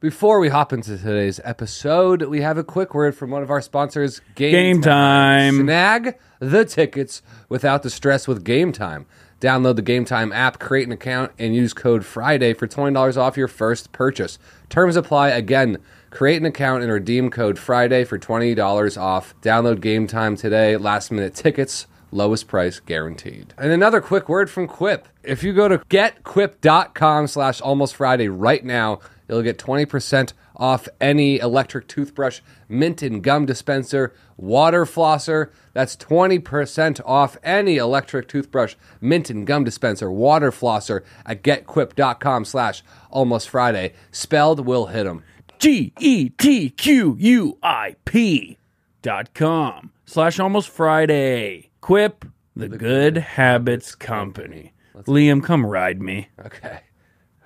Before we hop into today's episode, we have a quick word from one of our sponsors, Game, Game Time. Snag the tickets without the stress with Game Time. Download the Game Time app, create an account, and use code Friday for $20 off your first purchase. Terms apply. Again, create an account and redeem code Friday for $20 off. Download Game Time today. Last minute tickets lowest price guaranteed. And another quick word from Quip. If you go to getquip.com slash almost Friday right now, you'll get 20% off any electric toothbrush, mint and gum dispenser, water flosser. That's 20% off any electric toothbrush, mint and gum dispenser, water flosser at getquip.com slash almost Friday. Spelled will hit them. G E T Q U I P dot com slash almost Friday. Quip the, good, habits company. Liam, come ride me. Okay.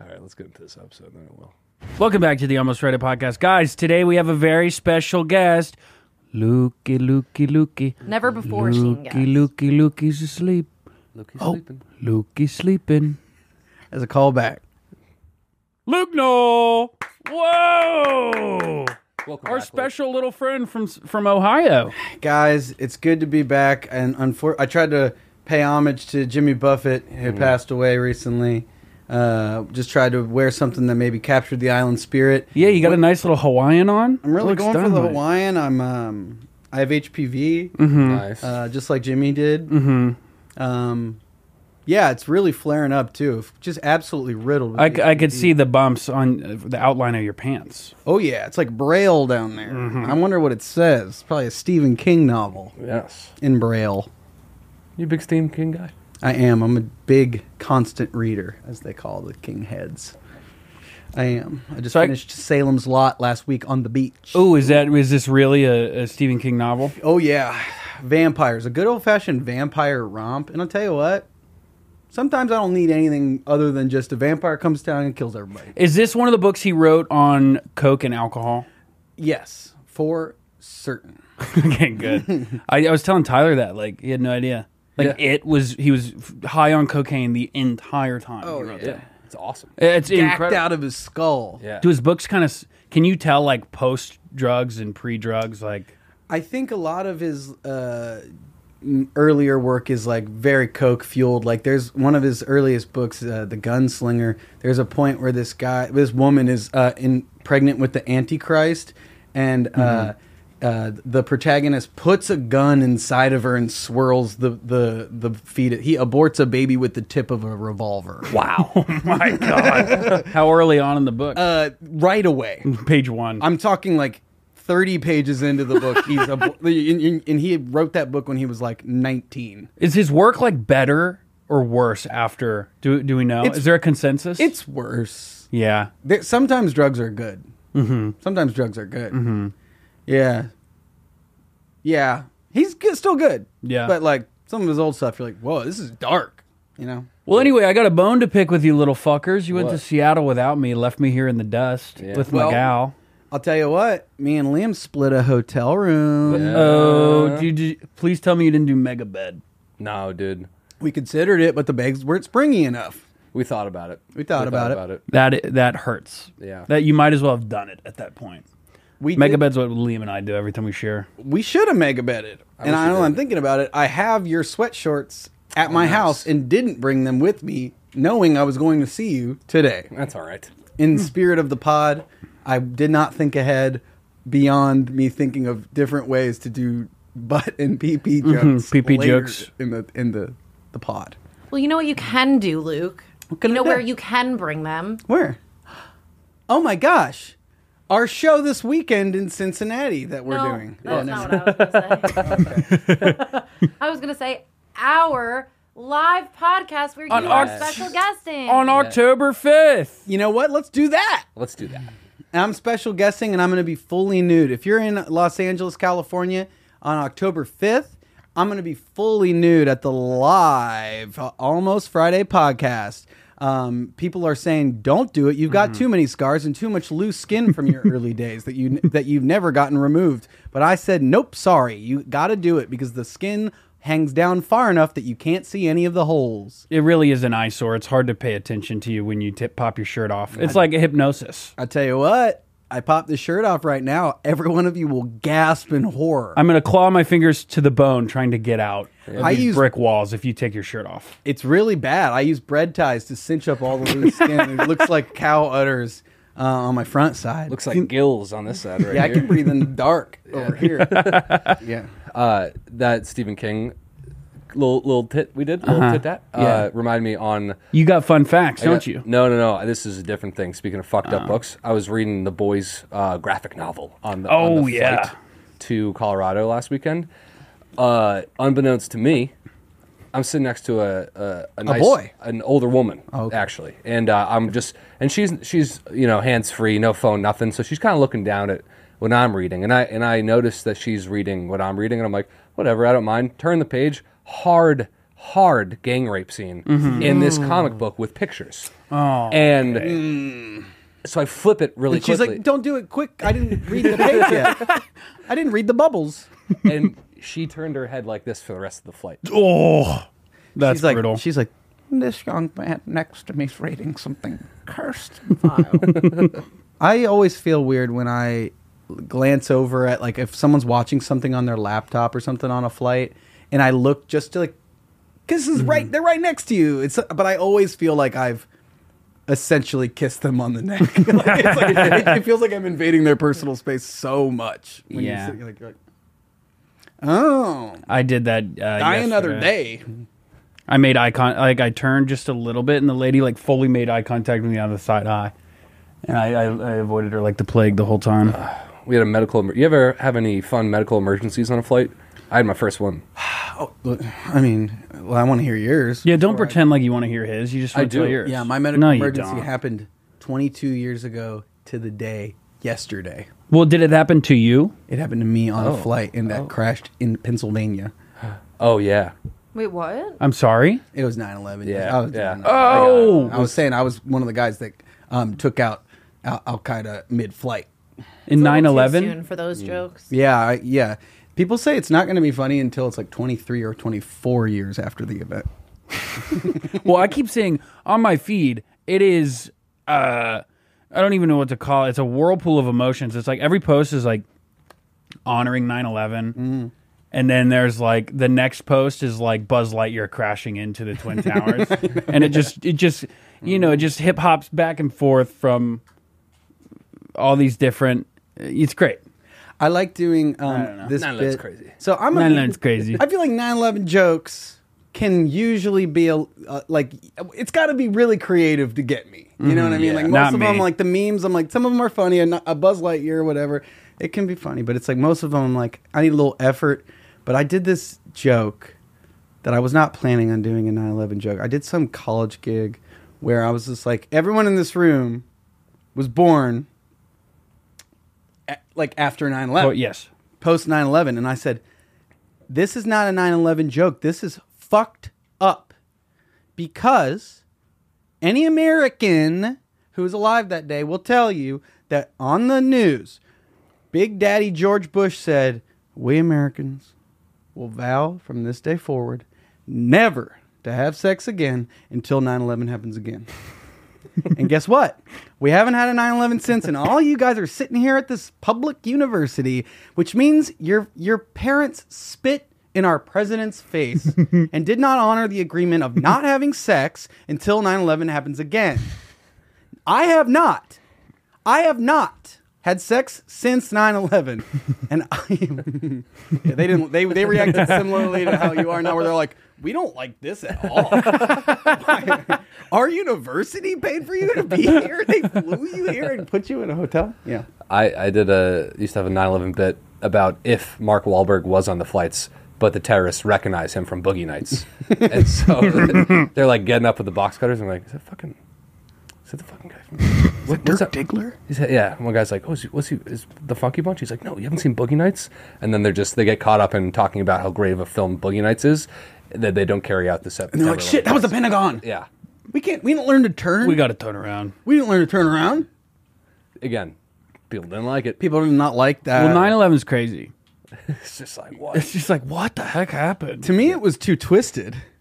All right, let's get into this episode, then it will. Welcome back to the Almost Friday podcast. Guys, today we have a very special guest. Lukey, Lukey, Lukey. Never before seen guest. Lukey, guests. Lukey, Lukey's asleep. Look, he's Oh, sleeping. Lukey's sleeping. as a callback. Luke Null. Whoa! Welcome Our back, special little friend from from Ohio. Guys, it's good to be back. And unfor- I tried to pay homage to Jimmy Buffett, who Mm-hmm. passed away recently. Uh, just tried to wear something that maybe captured the island spirit. Yeah, you got a nice little Hawaiian on. I'm really Looks going for the dynamite. Hawaiian. I'm um, I have HPV, Mm-hmm. Nice. uh, just like Jimmy did. Mm-hmm. Um, yeah, it's really flaring up too. Just absolutely riddled. With I, the c- I could HPV. see the bumps on uh, the outline of your pants. Oh yeah, it's like Braille down there. Mm-hmm. I wonder what it says. Probably a Stephen King novel yes. in Braille. You a big Stephen King guy? I am. I'm a big constant reader, as they call the King heads. I am. I just So I- finished Salem's Lot last week on the beach. Oh, is that is this really a, a Stephen King novel? Oh yeah, vampires. A good old fashioned vampire romp. And I'll tell you what. Sometimes I don't need anything other than just a vampire comes down and kills everybody. Is this one of the books he wrote on coke and alcohol? Yes, for certain. okay, good. I, I was telling Tyler that like he had no idea. Like Yeah. it was he was f- high on cocaine the entire time. Oh, he wrote yeah. that. It's awesome. It's Gacked incredible. out of his skull. Yeah. Do his books kind of? Can you tell like post drugs and pre drugs? Like I think a lot of his uh, m- earlier work is like very coke fueled. Like there's one of his earliest books, uh, The Gunslinger. There's a point where this guy, this woman is uh, in pregnant with the Antichrist, and uh, uh, the protagonist puts a gun inside of her and swirls the the the fetus. He aborts a baby with the tip of a revolver. wow, my god! How early on in the book? Uh, right away. Page one. I'm talking like 30 pages into the book. He's a, and, and he wrote that book when he was like 19. Is his work like better or worse after? Do do we know? It's- Is there a consensus? It's worse. yeah. There, sometimes drugs are good. Mm-hmm. Sometimes drugs are good. Mm-hmm. Yeah. Yeah. He's good, still good. Yeah. But like some of his old stuff, you're like, whoa, this is dark. You know? Well, anyway, I got a bone to pick with you, little fuckers. You went to Seattle without me, left me here in the dust Yeah. with Well- my gal. I'll tell you what, me and Liam split a hotel room. Oh, did you, please tell me you didn't do mega bed. No, dude. We considered it, but the bags weren't springy enough. We thought about it. We thought about it. about it. That that hurts. Yeah. That you might as well have done it at that point. We Mega did- bed's what Liam and I do every time we share. We should have mega bedded. and I know I'm thinking about it. I have your sweatshorts at my oh, nice. house and didn't bring them with me, knowing I was going to see you today. That's all right. In hmm. spirit of the pod, I did not think ahead beyond me thinking of different ways to do butt and pee pee mm-hmm. jokes. pee-pee later jokes. in the in the the pod. Well, you know what you can do, Luke. can you I know do? where you can bring them. Where? Oh my gosh. Our show this weekend in Cincinnati that we're no, doing. That's Oh, not what I was going to say. I was going to say our live podcast where you On have Oct- special guesting. On October 5th. You know what? Let's do that. Let's do that. I'm special guesting, and I'm going to be fully nude. If you're in Los Angeles, California, on October 5th, I'm going to be fully nude at the live uh, Almost Friday podcast. Um, people are saying, "Don't do it. You've got too many scars and too much loose skin from your early days that you that you've never gotten removed." But I said, "Nope, sorry. You got to do it because the skin hangs down far enough that you can't see any of the holes. It really is an eyesore. It's hard to pay attention to you when you tip, pop your shirt off. It's like a hypnosis. I tell you what, I pop the shirt off right now. Every one of you will gasp in horror. I'm gonna claw my fingers to the bone trying to get out of I these use- brick walls if you take your shirt off. it's really bad. I use bread ties to cinch up all the loose skin. it looks like cow udders uh, on my front side. Looks like gills on this side right yeah, I here. can breathe in the dark over here. yeah. uh, that Stephen King little little tit we did little tit that uh, Yeah. remind me on You got fun facts, don't you? No, no, no. This is a different thing. Speaking of fucked up books, I was reading the boys' uh, graphic novel on the, on Oh, the yeah. flight to Colorado last weekend. Uh, unbeknownst to me, I'm sitting next to a a, a, nice, boy? an older woman, Oh, okay. actually, and uh, I'm just and she's she's you know hands free, no phone, nothing. So she's kind of looking down at what I'm reading, and I and I noticed that she's reading what I'm reading, and I'm like, whatever, I don't mind. Turn the page, hard. Hard gang rape scene mm-hmm. in this comic book with pictures. Oh, And mm. so I flip it really And she's quickly. like, "Don't do it quick. I didn't read the page yet. I didn't read the bubbles." and she turned her head like this for the rest of the flight. oh, that's she's like, brutal. she's like, "This young man next to me's reading something cursed and vile." I always feel weird when I glance over at like if someone's watching something on their laptop or something on a flight, and I look just to like, because this is right, they're right next to you. It's but I always feel like I've essentially kissed them on the neck. Like, it's like- it, it feels like I'm invading their personal space so much. When Yeah. you sit, you're like, you're like, oh, I did that. Uh, die another day. I made eye con like I turned just a little bit, and the lady like fully made eye contact with me on the side eye, and I, I, I avoided her like the plague the whole time. We had a medical. Emer- you ever have any fun medical emergencies on a flight? I had my first one. Look, I mean, well, I want to hear yours. yeah, don't pretend like you want to hear his. You just I want to tell do. yours. Yeah, my medical No, you emergency don't. happened 22 years ago to the day yesterday. Well, did it happen to you? It happened to me on Oh. a flight and that crashed in Pennsylvania. Oh yeah, Wait, what? I'm sorry. It was 9/11. Yeah, I was, yeah. Oh, I was saying I was one of the guys that um, took out Al Qaeda mid-flight. in It's a little too 9/11. soon for those jokes. Yeah, I, yeah. People say it's not going to be funny until it's like 23 or 24 years after the event. Well, I keep saying on my feed, it is. uh I don't even know what to call it. It's a whirlpool of emotions. It's like every post is like honoring 9/11. And then there's like the next post is like Buzz Lightyear crashing into the twin towers, and it just it just you know it just hip hops back and forth from all these different. It's great. I like doing don't um, know. this 9/11's bit. crazy. So I'm a 9/11's crazy. I feel like 9/11 jokes can usually be a, uh, like it's got to be really creative to get me. You know what I mean? yeah. Like most Not of me. them, like the memes. I'm like some of them are funny, and a Buzz Lightyear or whatever. It can be funny, but it's like most of them. I'm like I need a little effort. But I did this joke that I was not planning on doing a 9/11 joke. I did some college gig where I was just like everyone in this room was born a- like after 9/11 Oh yes, post 9-11 and i said this is not a 9-11 joke. This is fucked up. Because any american who was alive that day will tell you that on the news big daddy george bush said we americans will vow from this day forward never to have sex again until 9-11 happens again and guess what? We haven't had a 9/11 since, and all you guys are sitting here at this public university, which means your your parents spit in our president's face and did not honor the agreement of not having sex until 9/11 happens again. I have not. I have not had sex since 9/11, and I, yeah, they didn't. They they reacted similarly to how you are now, where they're like, "We don't like this at all." Why? Our university paid for you to be here. They flew you here and put you in a hotel. Yeah. I, I did a used to have a 9/11 bit about if Mark Wahlberg was on the flights, but the terrorists recognize him from Boogie Nights, and so they're like getting up with the box cutters. and I'm like, is that fucking? Is that the fucking guy from? What, what's Dirk that? Diggler. He said, yeah. One guy's like, oh, is he, what's he? Is the Funky Bunch? He's like, no, you haven't seen Boogie Nights. And then they're just they get caught up in talking about how great of a film Boogie Nights is that they don't carry out the set. And they're like, "Shit, that was the Pentagon." Yeah. We can't. We didn't learn to turn. we got to turn around. We didn't learn to turn around. Again, people didn't like it. People did not like that. Well, 9/11 is crazy. It's just like what? It's just like, what the heck happened? To me, it was too twisted.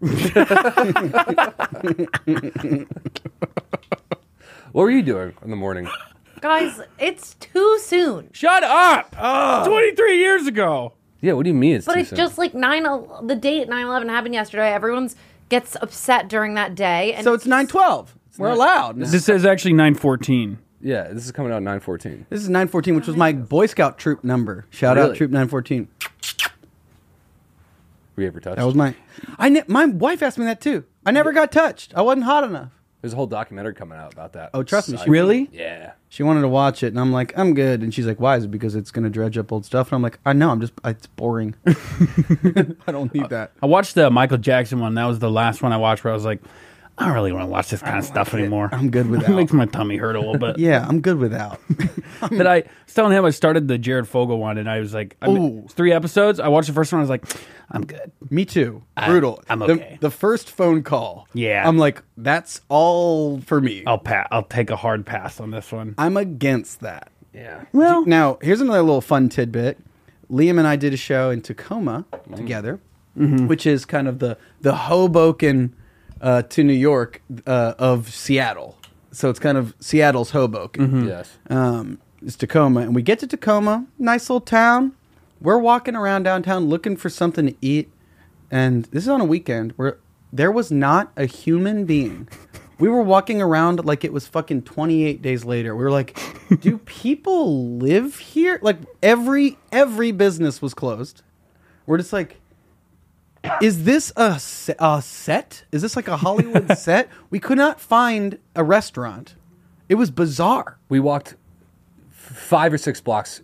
What were you doing in the morning? Guys, it's too soon. Shut up! 23 years ago. Yeah, what do you mean it's But too it's soon? just like 9 el- the date 9/11 happened yesterday. Everyone's gets upset during that day and So it's nine twelve. We're allowed. now. This says actually 914. yeah, this is coming out nine fourteen. This is 914, which was my Boy Scout troop number. Shout out Really? Troop 914. Were you ever touched? That was my. I ne- my wife asked me that too. I never got touched. I wasn't hot enough. There's a whole documentary coming out about that. Oh, trust me, she- Really? Yeah. She wanted to watch it, and I'm like, I'm good. And she's like, Why? Is it because it's gonna dredge up old stuff? And I'm like, I know. I'm just. It's boring. I don't need that. I watched the Michael Jackson one. That was the last one I watched where I was like, I don't really want to watch this kind of stuff anymore. I'm good It without. makes my tummy hurt a little bit. yeah, I'm good without. But I was telling him I started the Jared Fogle one, and I was like, I mean, three episodes. I watched the first one. I was like, I'm good. Me too. Brutal. I'm The- okay. The, first phone call. Yeah. I'm like, that's all for me. I'll pa- I'll take a hard pass on this one. I'm against that. Yeah. Well, Now, here's another little fun tidbit. Liam and I did a show in Tacoma mm-hmm. together, mm-hmm. which is kind of the the Hoboken uh, to New York uh, of Seattle. So it's kind of Seattle's Hoboken. Yes. Um, it's Tacoma, and we get to Tacoma, nice little town. We're walking around downtown looking for something to eat, and this is on a weekend where there was not a human being. We were walking around like it was fucking 28 days later. We were like, do people live here? Like every every business was closed. We're just like is this a, se- a set? Is this like a Hollywood set? We could not find a restaurant. It was bizarre. We walked f- five or six blocks,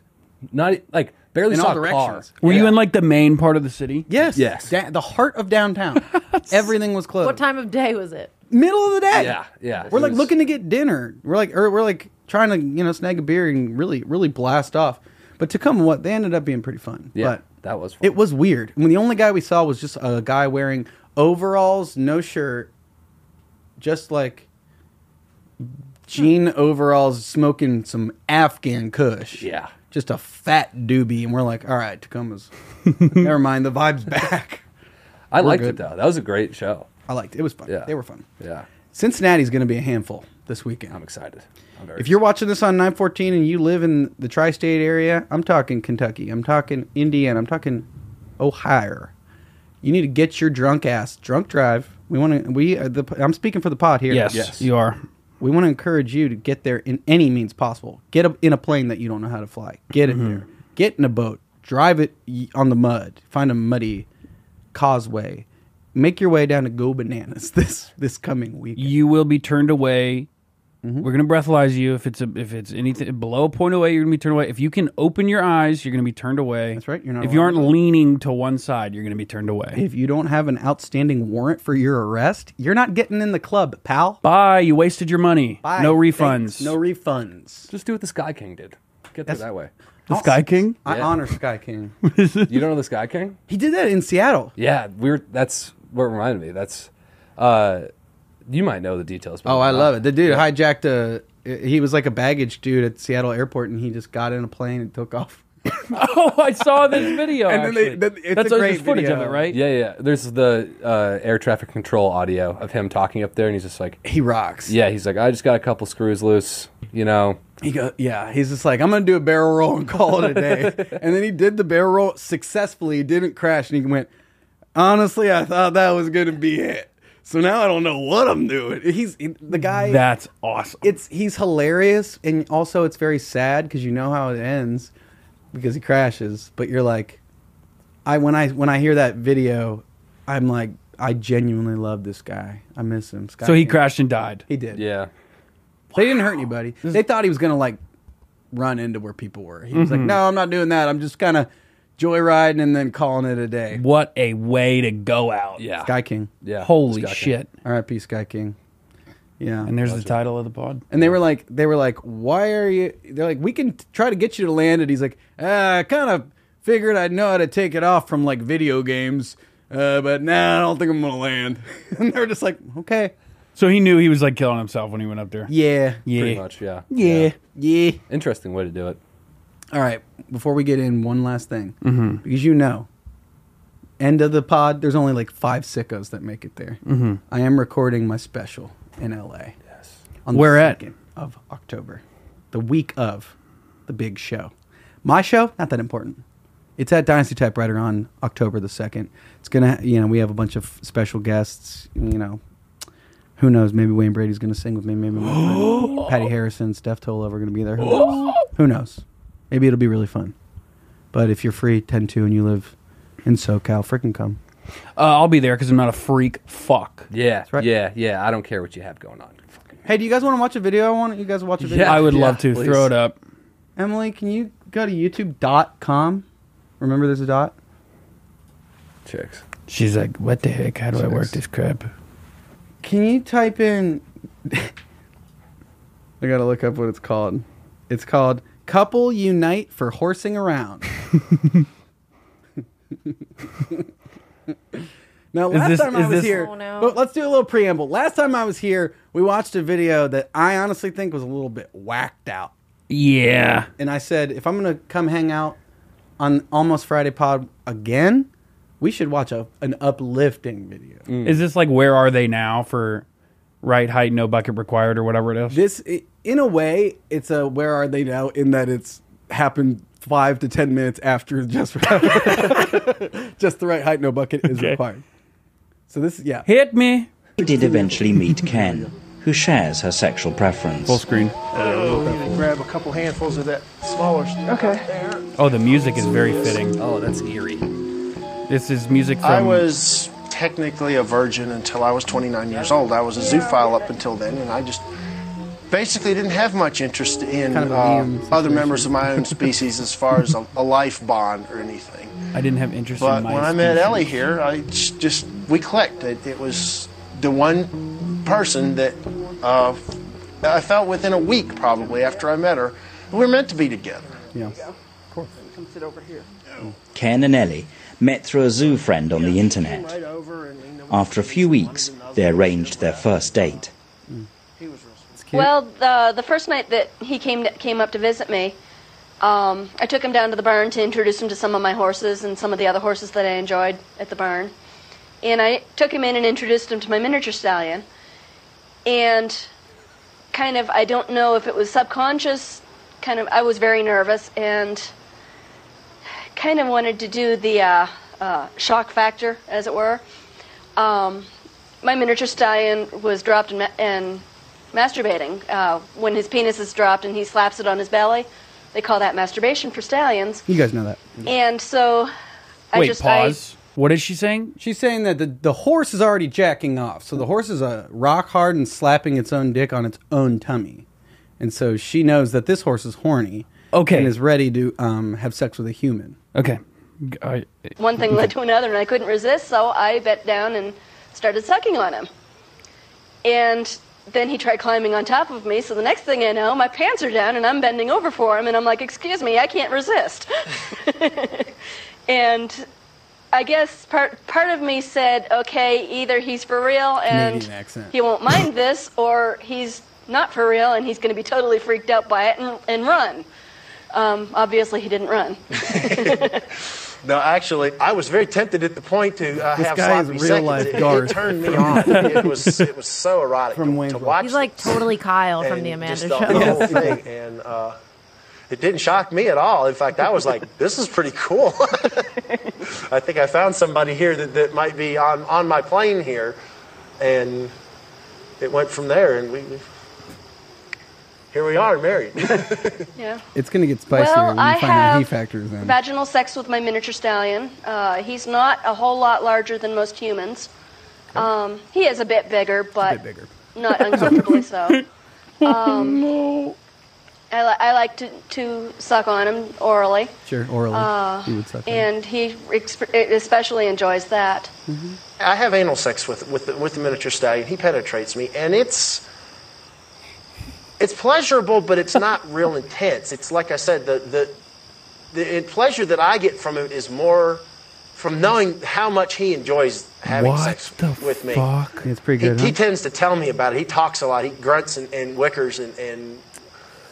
not like barely In saw all a car. directions. were you in like the main part of the city? Yes. Yes. Da- the heart of downtown. Everything was closed. what time of day was it? Middle of the day. Yeah, yeah. We're It like was- looking to get dinner. We're like, or we're like trying to, you know, snag a beer and really, really blast off. But Tacoma, what they ended up being pretty fun. Yeah, But that was. Fun. it was weird. When the only guy we saw was just a guy wearing overalls, no shirt, just like jean overalls, smoking some Afghan Kush. Yeah. Just a fat doobie, and we're like, all right, Tacoma's. Never mind, the vibe's back. I liked good. it though. That was a great show. I liked it. It was fun. Yeah. They were fun. Yeah, Cincinnati's going to be a handful this weekend. I'm excited. I'm very If you're watching this on 914 and you live in the tri-state area, I'm talking Kentucky, I'm talking Indiana, I'm talking Ohio. You need to get your drunk ass drunk drive. We want to. We. Uh, the, I'm speaking for the pod here. Yes, Yes. you are. We want to encourage you to get there in any means possible. Get a, in a plane that you don't know how to fly. Get it there. Get in a boat. Drive it on the mud. Find a muddy causeway. Make your way down to Go Bananas this this coming week. You will be turned away. Mm-hmm. We're gonna breathalyze you if it's a, if it's anything below a point away. You're gonna be turned away. If you can open your eyes, you're gonna be turned away. That's right, you're not if you aren't leaning to one side, you're gonna be turned away. If you don't have an outstanding warrant for your arrest, you're not getting in the club, pal. Bye. You wasted your money. Bye. No Thanks. refunds. No refunds. just do what the Sky King did. Get there That's- that way. the Sky King. I Yeah. honor Sky King. You don't know the Sky King? he did that in Seattle. Yeah, we were. That's what reminded me. That's. uh You might know the details. Oh, I love it. The dude hijacked a. He was like a baggage dude at Seattle airport, and he just got in a plane and took off. oh, I saw this video. And then they- then it's That's a great there's footage of it, right? Yeah, yeah. There's the uh, air traffic control audio of him talking up there, and he's just like, He rocks. "Yeah." He's like, "I just got a couple screws loose." You know, He go. Yeah. He's just like, I'm gonna do a barrel roll and call it a day. and then he did the barrel roll successfully. He didn't crash, and he went. Honestly, I thought that was gonna be it. So now I don't know what I'm doing. He's he- the guy. That's awesome. it's he's hilarious and also it's very sad because you know how it ends because he crashes but you're like i when i when i hear that video i'm like i genuinely love this guy i miss him Sky so he King. crashed and died. he did yeah. they didn't hurt anybody they thought he was gonna like run into where people were he mm-hmm. was like no i'm not doing that i'm just kind of joyriding and then calling it a day What a way to go out. Yeah. sky king Yeah. Holy Sky King. shit. r.i.p sky king yeah And there's the title of the pod. And they were like, they were like, why are you? They're like, we can t- try to get you to land it. He's like, uh, I kind of figured I'd know how to take it off from like video games, uh, but nah, I don't think I'm gonna land. and they're just like, okay, So he knew he was like killing himself when he went up there. yeah, Yeah. Pretty much. Yeah. Yeah. yeah. Interesting way to do it. All right, before we get in, one last thing. Mm-hmm. Because you know, end of the pod, there's only like five sickos that make it there. Mm-hmm. I am recording my special in LA. Yes. On Where the at? 2nd of October, the week of the big show. My show, not that important. It's at Dynasty Typewriter on October the 2nd. It's going to, you know, we have a bunch of special guests, you know. Who knows? Maybe Wayne Brady's going to sing with me. Maybe my friend Patty Harrison, Steph Tolev are going to be there. Who knows? Who knows? Maybe it'll be really fun. But if you're free, 10 2, and you live in SoCal, freaking come. Uh, I'll be there because I'm not a freak. Fuck. Yeah, right. yeah, yeah. I don't care what you have going on. Fucking- Hey, do you guys want to watch a video? I want you guys to watch a video. Yeah. I would yeah, love to. please. Throw it up. Emily, can you go to youtube.com? Remember there's a dot? Chicks. She's like, what the heck? How do I work this crap? Can you type in. I gotta look up what it's called. It's called Couple Unite for Horsing Around. now, last this- time I was this- here, Oh, no. but let's do a little preamble. Last time I was here, we watched a video that I honestly think was a little bit whacked out. Yeah. and I said, if I'm gonna come hang out on Almost Friday Pod again, we should watch a, an uplifting video. Is this like where are they now for right height, no bucket required, or whatever it is? This, i in a way, it's a where are they now? In that it's happened five to ten minutes after just just the right height, no bucket is Okay. required. So this, yeah, Hit me. He did eventually meet Ken, who shares her sexual preference. Full screen. Oh, you can grab a couple handfuls of that smaller stuff. Okay. Oh, the music is very fitting. Oh, that's eerie. This is music from. I was technically a virgin until I was 29 years old. I was a zoophile up until then, and I just basically didn't have much interest in Kind of a uh, other members of my own species as far as a, a life bond or anything. I didn't have interest But in my when I met. Ellie here, I just, just we clicked. It, it was the one person that uh, I felt within a week probably after I met her. We were meant to be together. yeah. Of course. Come sit over here. Ken and Ellie met through a zoo friend on the internet. Right over and you know, After a few weeks, they arranged their first date. he was real Well, the the first night that he came came up to visit me, um, I took him down to the barn to introduce him to some of my horses and some of the other horses that I enjoyed at the barn. And I took him in and introduced him to my miniature stallion. And kind of, I don't know if it was subconscious, kind of, I was very nervous and kind of wanted to do the uh, uh, shock factor, as it were. Um, my miniature stallion was dropped and, ma- and masturbating. Uh, when his penis is dropped and he slaps it on his belly, they call that masturbation for stallions. You guys know that. And so, I Wait, just pause. What is she saying? She's saying that the, the horse is already jacking off. So the horse is a rock hard and slapping its own dick on its own tummy. And so she knows that this horse is horny. Okay. And is ready to um, have sex with a human. Okay. I, I one thing led to another, and I couldn't resist, so I bent down and started sucking on him. And then he tried climbing on top of me. So the next thing I know, my pants are down and I'm bending over for him, and I'm like, "Excuse me, I can't resist." and I guess part part of me said, "Okay, either he's for real and he won't mind this, or he's not for real and he's going to be totally freaked out by it and, and run." Um, obviously, he didn't run. No, actually, I was very tempted at the point to uh, This have guy is sloppy real seconds. life It, it turned me on. It was it was so erotic From to, Wayne's to World. watch. He's like this totally Kyle from and the Amanda just Show. the, the whole thing, and uh, it didn't shock me at all. In fact, I was like, "This is pretty cool." I think I found somebody here that, that might be on on my plane here, and it went from there, and we. we here we are, married. Yeah. It's going to get spicier Well, when you I find out he have factors in. vaginal sex with my miniature stallion. Uh, he's not a whole lot larger than most humans. Um, he is a bit bigger, but bit bigger. not uncomfortably so. Um, I, li- I like to, to suck on him orally, Sure, orally. he would suck on it. uh, and he exp- especially enjoys that. I have anal sex with with the, with the miniature stallion. He penetrates me, and it's it's pleasurable, but it's not real intense. It's like I said, the the the pleasure that I get from it is more from knowing how much he enjoys having what sex the with me. fuck? It's pretty good, he huh? tends to tell me about it. He talks a lot. He grunts and, and wickers and, and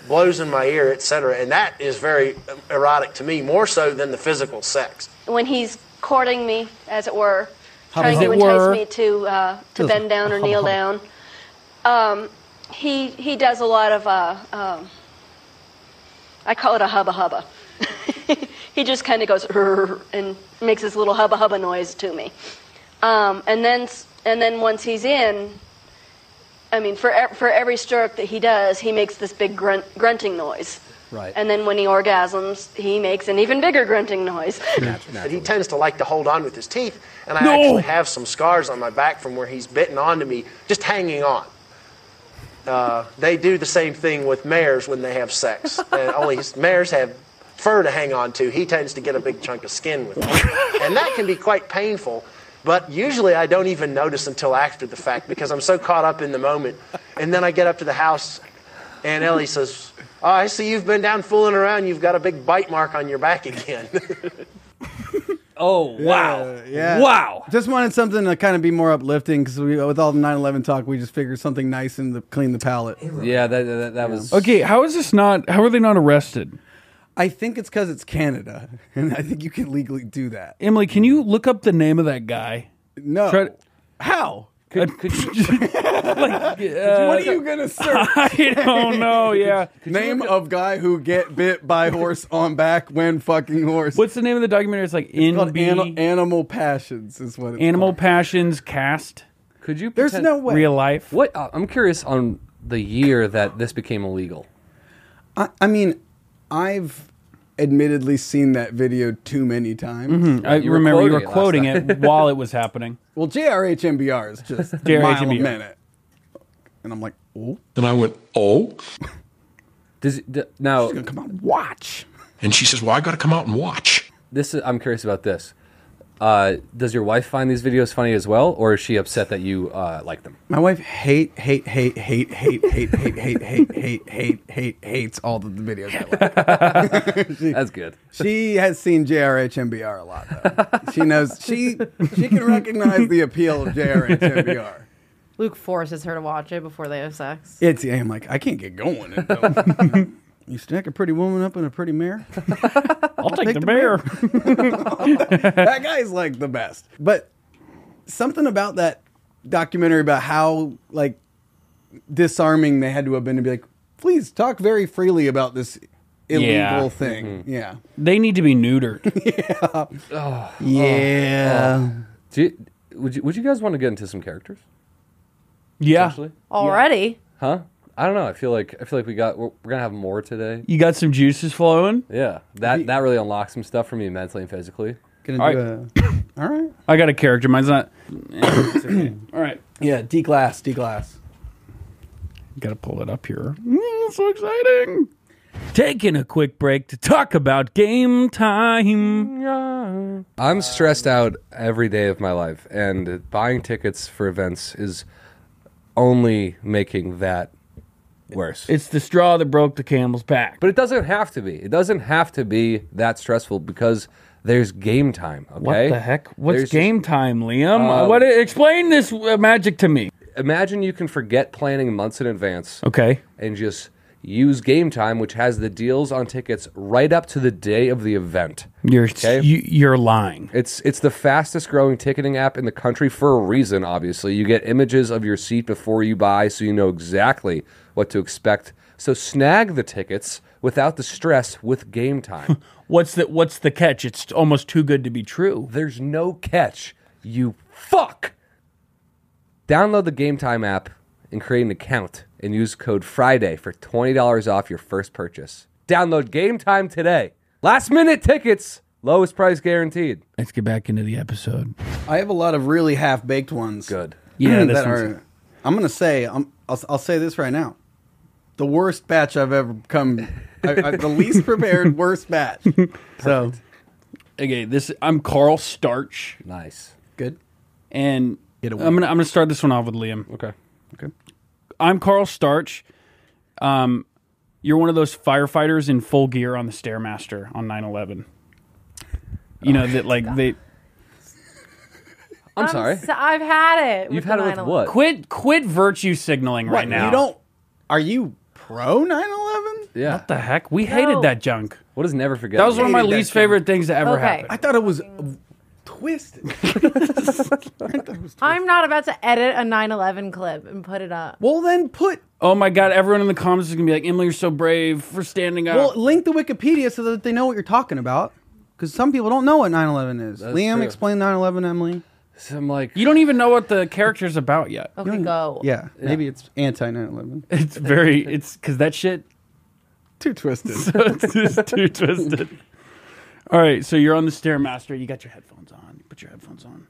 blows in my ear, etc. And that is very erotic to me, more so than the physical sex. when he's courting me, as it were, trying to entice were. me to uh, to bend down or kneel down. Um, he he does a lot of uh, um, I call it a hubba hubba. he just kind of goes and makes this little hubba hubba noise to me, um, and then and then once he's in. I mean, for e- for every stroke that he does, he makes this big grunt, grunting noise. Right. And then when he orgasms, he makes an even bigger grunting noise. And he tends to like to hold on with his teeth, and I No. actually have some scars on my back from where he's bitten onto me, just hanging on. Uh, they do the same thing with mares when they have sex, and only mares have fur to hang on to. He tends to get a big chunk of skin with them, and that can be quite painful. But usually I don't even notice until after the fact because I'm so caught up in the moment. And then I get up to the house, and Ellie says, "Oh, I see you've been down fooling around. You've got a big bite mark on your back again." Oh wow! yeah. Wow! Just wanted something to kind of be more uplifting because with all the 9/11 talk, we just figured something nice and to clean the palate. Yeah, that that, that was Okay, how is this not? How are they not arrested? I think it's because it's Canada, and I think you can legally do that. Emily, can you look up the name of that guy? No, Try to- how? Could, could you, like, what are you gonna search? I don't know. Yeah. Name of guy who get bit by horse on back when fucking horse. What's the name of the documentary? It's like It's called Ani- Animal Passions is what it's Animal called. Passions Cast Could you? There's pretend- no way. Real Life. What uh, I'm curious on the year that this became illegal. I, I mean, I've admittedly seen that video too many times. Mm-hmm. I You remember you were quoting time. it while it was happening. Well, JRHMBR is just JRHMBR. mile a minute, and I'm like, oh, Then I went, oh. Does d- now come on, watch. And she says, well, I got to come out and watch. this is, I'm curious about this. Uh, does your wife find these videos funny as well, or is she upset that you uh, like them? My wife hate, hate, hate, hate, hate, hate, hate, hate, hate, hate, hate, hate, hates all of the videos I like. That's good. She has seen JRHMBR a lot, though. She knows she she can recognize the appeal of JRHMBR. Luke forces her to watch it before they have sex. It's yeah, I'm like I can't get going. Until, you stick a pretty woman up in a pretty mare. I'll take take the the bear. that guy's like the best. But something about that documentary about how like disarming they had to have been to be like, please talk very freely about this illegal Yeah. thing. Mm-hmm. Yeah. They need to be neutered. Yeah. Do you, would you would you guys want to get into some characters? yeah. Actually, Already? huh? I don't know. I feel like I feel like we got we're, we're gonna have more today. You got some juices flowing. Yeah, that that really unlocks some stuff for me mentally and physically. Gonna All do a, all right. I got a character. Mine's not. All right. Yeah, D glass, D glass. Got to pull it up here. Mm, so exciting. Taking a quick break to talk about game time. I'm stressed out every day of my life, and buying tickets for events is only making that worse. It's the straw that broke the camel's back. but it doesn't have to be. It doesn't have to be that stressful because there's game time. Okay. What the heck? What's There's- game time, Liam? Uh, what? Explain this uh, magic to me. Imagine you can forget planning months in advance Okay. and just use game time, which has the deals on tickets right up to the day of the event. You're Okay. you, you're lying. It's it's the fastest growing ticketing app in the country for a reason. Obviously, you get images of your seat before you buy, so you know exactly what to expect. So snag the tickets without the stress with Game Time. What's the What's the catch? It's almost too good to be true. There's no catch. You fuck. Download the Game Time app and create an account and use code Friday for twenty dollars off your first purchase. Download Game Time today. Last minute tickets, lowest price guaranteed. Let's get back into the episode. I have a lot of really half baked ones. Good. Yeah, this that one's- are. I'm gonna say. I'm, I'll, I'll say this right now. The worst batch I've ever come. I, I, the least prepared, worst batch. So Okay, this I'm Carl Starch, Nice. good. and Get I'm gonna I'm gonna start this one off with Liam. Okay. Okay. I'm Carl Starch. Um, you're one of those firefighters in full gear on the Stairmaster on 9/11. You know that like they I'm, sorry. so- I've had it. You've the had it with 9/11. what? quit quit virtue signaling right now. You don't. Are you pro 9/11? Yeah. What the heck? We hated that junk. What is never forget? That was one of my hated that least junk. favorite things to ever Okay. happen. I thought it was uh, twisted. I'm not about to edit a 9/11 clip and put it up. well, then put Oh my god! Everyone in the comments is gonna be like, "Emily, you're so brave for standing up." well link the Wikipedia so that they know what you're talking about. Because some people don't know what 9/11 is. That's Liam, true. explain 9/11, Emily. So I'm like, you don't even know what the character's about yet. Okay, go. Yeah, maybe it's anti 9/11. It's very. It's because that shit. Too twisted. it's just too twisted. All right, so you're on the stairmaster. You got your headphones on. You put your headphones on.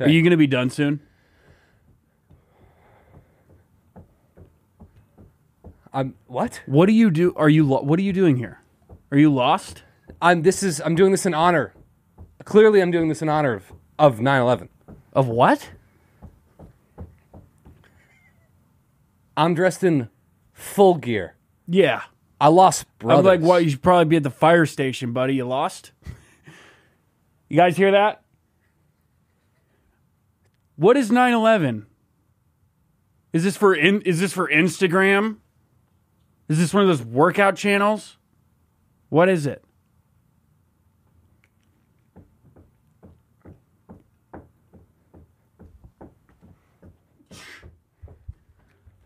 Are you gonna be done soon? I'm what? What do you do? Are you? Lo- what are you doing here? Are you lost? I'm this is I'm doing this in honor. Clearly, I'm doing this in honor of of 9/11. Of what? I'm dressed in full gear. Yeah. I lost I'm like, what? You should probably be at the fire station, buddy. You lost. you guys hear that? What is 9/11? Is this for in? Is this for Instagram? Is this one of those workout channels? What is it?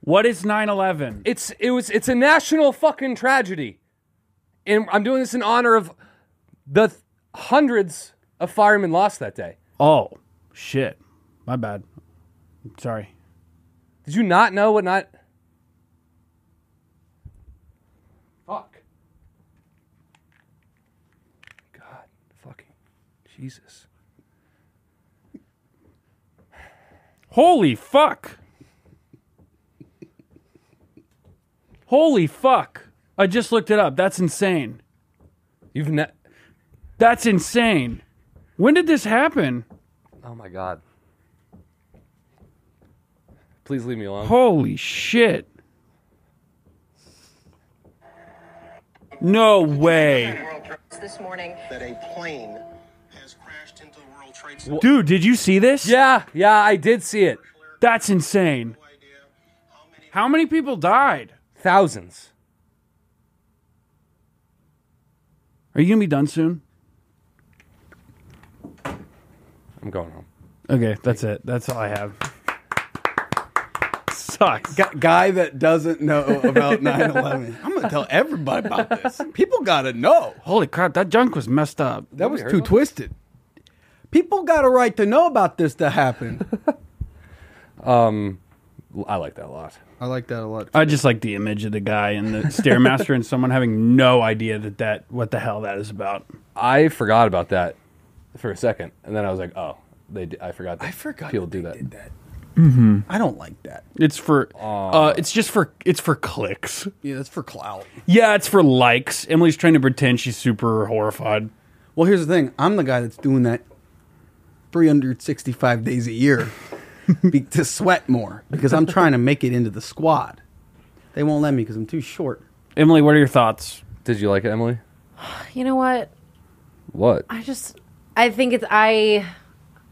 What is 9/11? It's it was it's a national fucking tragedy, and I'm doing this in honor of the th- hundreds of firemen lost that day. Oh, shit. My bad. Sorry. Did you not know what not? Fuck. God, fucking Jesus. Holy fuck. Holy fuck. I just looked it up. That's insane. You've ne- That's insane. When did this happen? Oh my God. Please leave me alone. Holy shit. No way. this morning. That a plane has crashed into the World Trade Center. Dude, did you see this? Yeah, yeah, I did see it. That's insane. How many people died? Thousands. Are you going to be done soon? I'm going home. Okay, that's it. That's all I have. Sucks. Gu- guy that doesn't know about 9/11. I'm gonna tell everybody about this. People gotta know. Holy crap, that junk was messed up. That was too twisted. People got a right to know about this to happen. Um, I like that a lot. I like that a lot. I just like the image of the guy and the stairmaster and someone having no idea that that what the hell that is about. I forgot about that for a second, and then I was like, "Oh, they." d- I forgot. That I forgot people that do they that. did that. I don't like that. It's for uh it's just for it's for clicks. Yeah, that's for clout. Yeah, it's for likes. Emily's trying to pretend she's super horrified. Well, here's the thing. I'm the guy that's doing that 365 days a year be, to sweat more because I'm trying to make it into the squad. They won't let me because I'm too short. Emily, what are your thoughts? Did you like it, Emily? You know what? What? I just I think it's I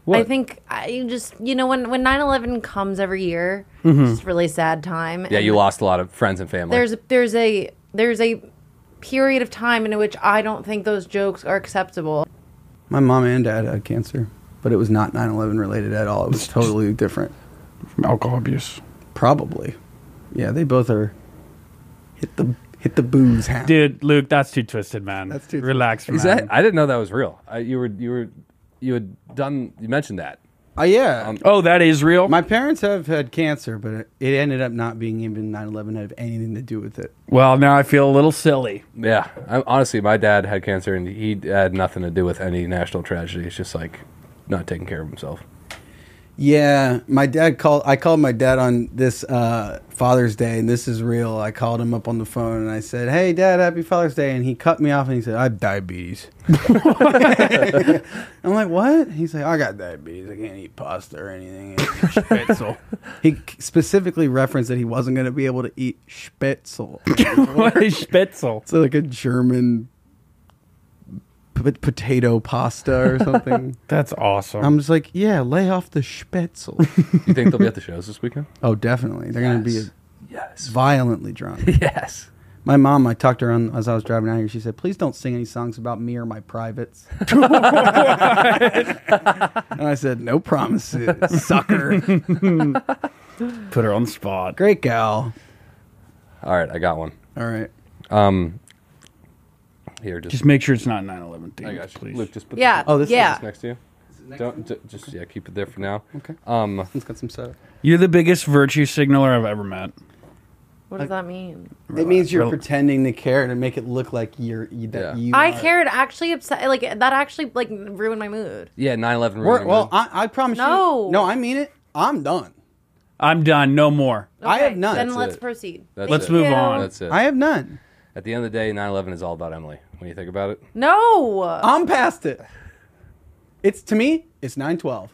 I think I just you know when when 9/11 comes every year, it's mm-hmm. a really sad time. Yeah, and you lost a lot of friends and family. There's there's a there's a period of time in which I don't think those jokes are acceptable. My mom and dad had cancer, but it was not 9 11 related at all. It was totally different. From alcohol abuse. Probably. Yeah, they both are. Hit the hit the booze hound. Dude, Luke, that's too twisted, man. That's too Relax, Is man. that? I didn't know that was real. I, you were you were you had done you mentioned that. Oh, yeah. Um, oh, that is real? My parents have had cancer, but it, it ended up not being even 9 11 had anything to do with it. well, now I feel a little silly. Yeah, I, honestly, my dad had cancer and he had nothing to do with any national tragedy. It's just like not taking care of himself. Yeah, my dad called. I called my dad on this uh, Father's Day, and this is real. I called him up on the phone and I said, "Hey, Dad, Happy Father's Day," and he cut me off and he said, "I have diabetes." I'm like, "What?" He's like, "I got diabetes. I can't eat pasta or anything." Spätzle. he specifically referenced that he wasn't going to be able to eat Spätzle. what is Spätzle? It's like a German p- potato pasta or something. That's awesome. I'm just like, yeah, lay off the Spätzle. You think they'll be at the shows this weekend? oh, definitely. They're going to be Yes. Yes. violently drunk. Yes. My mom, I talked to her on, as I was driving out here. She said, "Please don't sing any songs about me or my privates." and I said, "No promises, sucker." Put her on the spot. Great gal. All right, I got one. All right. Um, here, just, Just make sure it's not 9/11 I themed, got you. please. Luke, just put Yeah. this, Oh, this- yeah. this next to you. Don't ju- just yeah, keep it there for now. Okay. Um, It's got some setup. You're the biggest virtue signaler I've ever met. What does that mean? It means you're Rel- pretending to care to make it look like you're you, that Yeah. you. I are- cared actually upset. Like that actually like ruined my mood. yeah, 9/11. We're- ruined well, me. I, I promise No. you. No, I mean it. I'm done. I'm done. No more. I have none. Then That's let's it. proceed. That's Let's it. move you. on. That's it. I have none. At the end of the day, 9/11 is all about Emily. When you think about it, No. I'm past it. It's to me. It's nine twelve.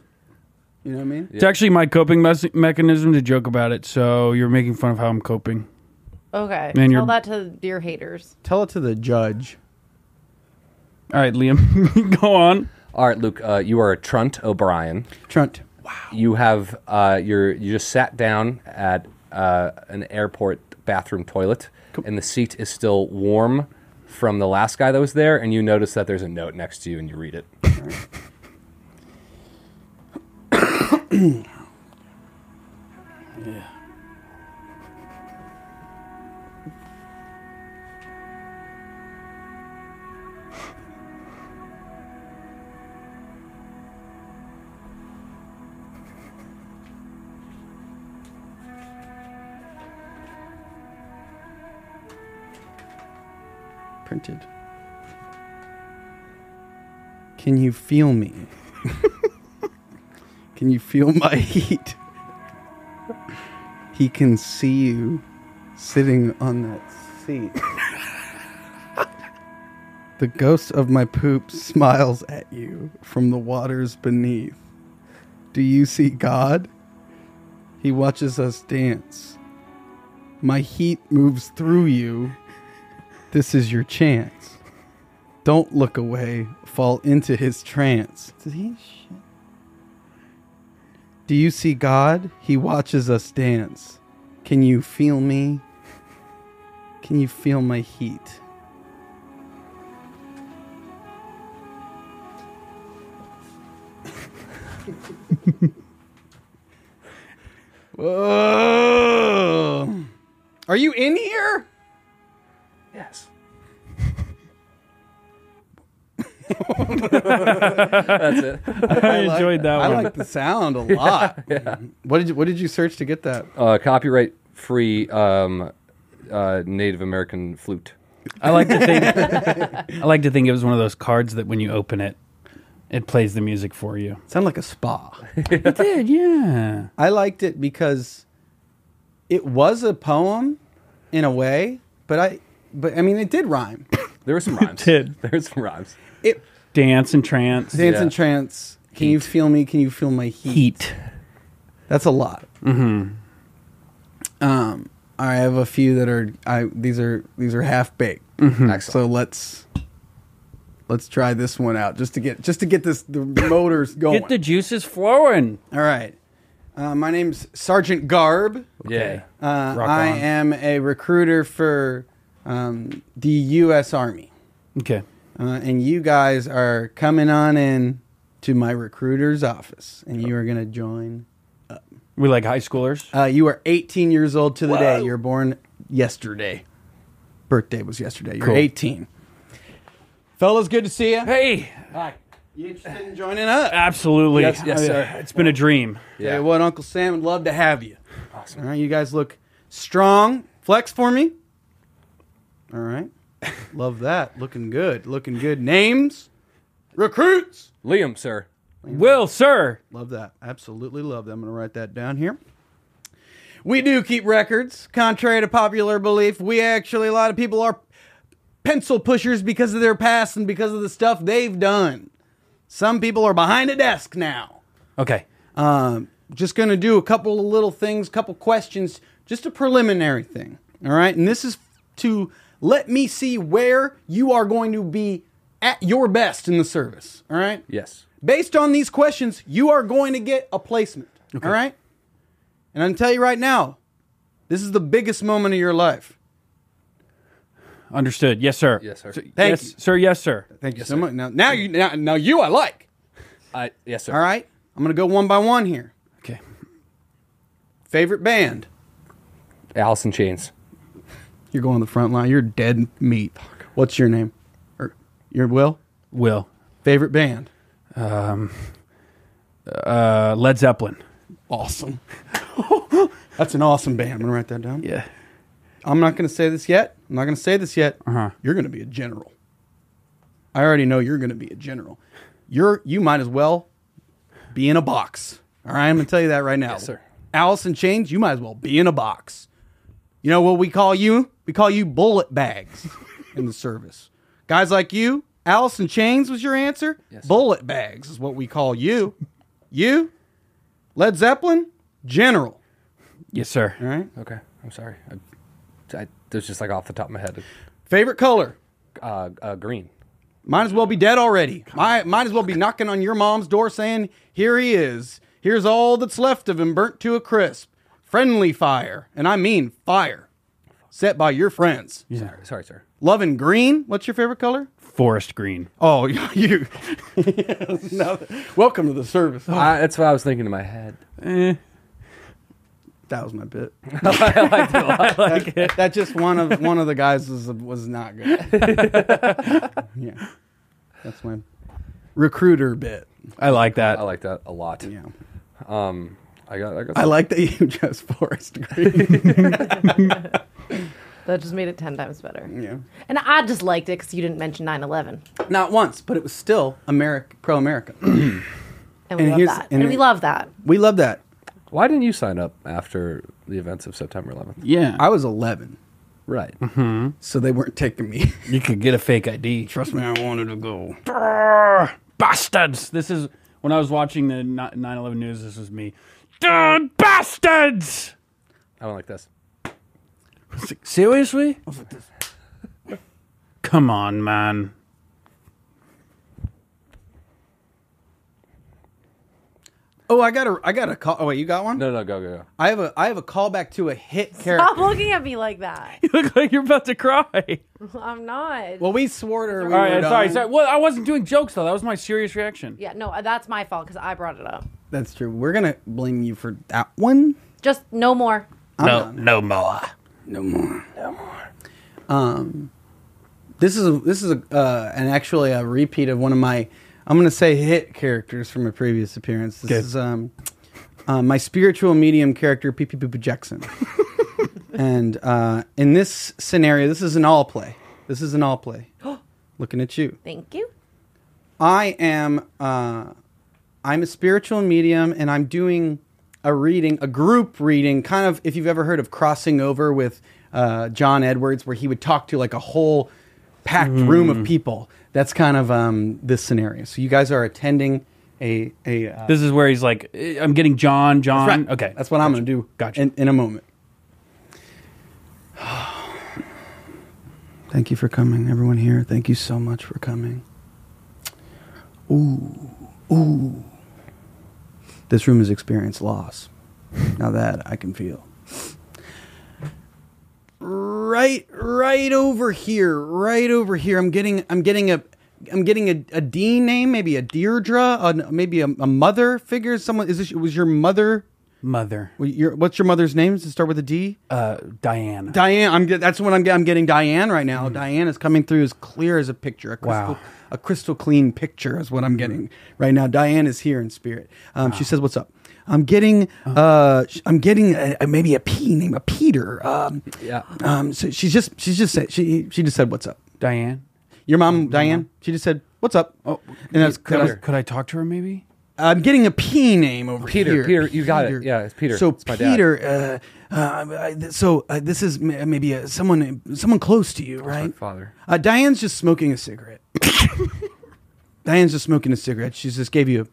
You know what I mean? It's actually my coping mes- mechanism to joke about it. So you're making fun of how I'm coping. Okay. Man, you're- Tell that to your haters. Tell it to the judge. All right, Liam, go on. all right, Luke, uh, you are a Trunt O'Brien. Trunt. Wow. You have uh, you're you just sat down at uh, an airport bathroom toilet, and the seat is still warm from the last guy that was there, and you notice that there's a note next to you, and you read it. Can you feel me? can you feel my heat? He can see you sitting on that seat. the ghost of my poop smiles at you from the waters beneath. Do you see God? He watches us dance. My heat moves through you. This is your chance. Don't look away. Fall into his trance. Do you see God? He watches us dance. Can you feel me? Can you feel my heat? Whoa. Are you in here? Yes. That's it. I enjoyed that one. I one. like the sound a lot. What did you What did you search to get that? Uh, copyright free um, uh, Native American flute. I like to think. I like to think it was one of those cards that when you open it, it plays the music for you. Sound like a spa. It did, yeah. I liked it because it was a poem in a way, but I but I mean it did rhyme. There were some rhymes. did. There were some rhymes. It Dance and trance. dance Yeah. and trance. Can you feel me? Can you feel my heat? Heat. That's a lot. Mm-hmm. Um, I have a few that are I these are these are half baked. Excellent. So let's let's try this one out just to get just to get this the motors going. Get the juices flowing. All right. Uh, my name's Sergeant Garb. Yeah. Uh, Rock I on. am a recruiter for um, the U.S. Army, Okay. uh, and you guys are coming on in to my recruiter's office, and you are going to join. up. We like high schoolers. Uh, you are 18 years old to the day. You're born yesterday. Birthday was yesterday. You're Cool. 18. Fellas, good to see you. Hey, Hi. You interested in joining up? absolutely. Yes, yes, sir. It's been a dream. Yeah. Tell you what, Uncle Sam would love to have you. Awesome. All right, you guys look strong. Flex for me. All right. love that. Looking good. Looking good. Names? Recruits? Liam, sir. Will, sir. Love that. Absolutely love that. I'm going to write that down here. We do keep records. Contrary to popular belief, we actually, a lot of people are pencil pushers because of their past and because of the stuff they've done. Some people are behind a desk now. Okay. Um, just going to do a couple of little things, couple questions, just a preliminary thing. All right. And this is to let me see where you are going to be at your best in the service. All right. Yes. Based on these questions, you are going to get a placement. All right. And I'm tell you right now, this is the biggest moment of your life. Understood. Yes, sir. Yes, sir. Thank yes, you. sir. Yes, sir. Thank you so much. Now, now you, now, now you, I like. I yes, sir. All right. I'm going to go one by one here. Okay. Favorite band? Alice in Chains. You're going to the front line. You're dead meat. What's your name? Or your Will? Will. Favorite band? Uh, Led Zeppelin. Awesome. That's an awesome band. I'm gonna write that down. Yeah. I'm not gonna say this yet. I'm not gonna say this yet. Uh-huh. You're gonna be a general. I already know you're gonna be a general. You're you might as well be in a box. All right, I'm gonna tell you that right now. Yes, sir. Allison in Chains, you might as well be in a box. You know what we call you? We call you bullet bags in the service. Guys like you, Alice in Chains was your answer. Yes, sir. bullet bags is what we call you. You, Led Zeppelin, general. Yes, sir. All right. Okay. I'm sorry. I, I, it was just like off the top of my head. Favorite color? Uh, uh, green. Might as well be dead already. Might, might as well be knocking on your mom's door saying, Here he is. Here's all that's left of him burnt to a crisp. Friendly fire. And I mean fire. Set by your friends. Sorry, sorry, sir. Loving green. What's your favorite color? Forest Green. Oh, you. No, welcome to the service. I, that's what I was thinking in my head. Eh. That was my bit. I liked it a lot. like it. That just one of one of the guys was was not good. yeah, that's my recruiter bit. I like that. I like that a lot. Yeah, Um, I got. I got. I like that you just forest green. That just made it 10 times better. yeah, And I just liked it because you didn't mention 9 11. not once, but it was still America, pro America. And we And love that. and And, we love that. we love that. Why didn't you sign up after the events of September 11th? yeah. I was 11, Right. Mm-hmm. so they weren't taking me. you could get a fake ID. Trust me, I wanted to go. Brrr, bastards. This is when I was watching the 9 11 news. This was me. Dude, bastards. I went like this. Seriously? Come on, man. Oh, I got a, I got a call. Oh wait, you got one? No, no, go, go, go. I have a, I have a callback to a hit Stop character. looking at me like that. You look like you're about to cry. I'm not. Well, we swore to her. We All were right, sorry, done. sorry. Well, I wasn't doing jokes though. That was my serious reaction. yeah, no, that's my fault because I brought it up. That's true. We're gonna blame you for that one. Just no more. I'm no, done. no more. No more. No more. Um, this is a, this is a uh, and actually a repeat of one of my I'm gonna say hit characters from a previous appearance. This Okay. is um, uh, my spiritual medium character, Pee Pee Poo Poo Jackson. and uh, in this scenario, this is an all play. This is an all play. Looking at you. Thank you. I am uh, I'm a spiritual medium and I'm doing a reading, a group reading, kind of if you've ever heard of crossing over with uh, John Edwards, where he would talk to like a whole packed room of people. That's kind of um, this scenario. So you guys are attending a a. Uh, This is where he's like, eh, I'm getting John, John. right. Okay. that's what I'm going to do. Gotcha. In, in a moment. Thank you for coming, everyone here. Thank you so much for coming. Ooh, ooh. This room has experienced loss. Now that I can feel. Right, right over here, right over here. I'm getting, I'm getting a, I'm getting a, a Dean name, maybe a Deirdre, a, maybe a, a mother figure. Someone is this? Was your mother? Mother. well, Your, what's your mother's name? Does it start with a D? Uh, Diane. Diane. I'm get, that's what I'm, get- I'm getting. Diane right now. Diane is coming through as clear as a picture. A crystal, Wow. a crystal clean picture is what I'm getting right now. Diane is here in spirit. Um, She says, "What's up?" I'm getting. Uh, I'm getting a, a- maybe a P name, a Peter. Um, Yeah. um, so she's just she's just said she she just said, "What's up?" Diane. Your mom, Diane. She just said, "What's up?" Oh, and that's could, that I, could I talk to her maybe? I'm getting a P name over Peter, here. Peter, you got it. Yeah, it's Peter. So It's. Peter, uh, uh, so uh, this is maybe uh, someone someone close to you, right? father. Uh, Diane's just smoking a cigarette. Diane's just smoking a cigarette. She just gave you.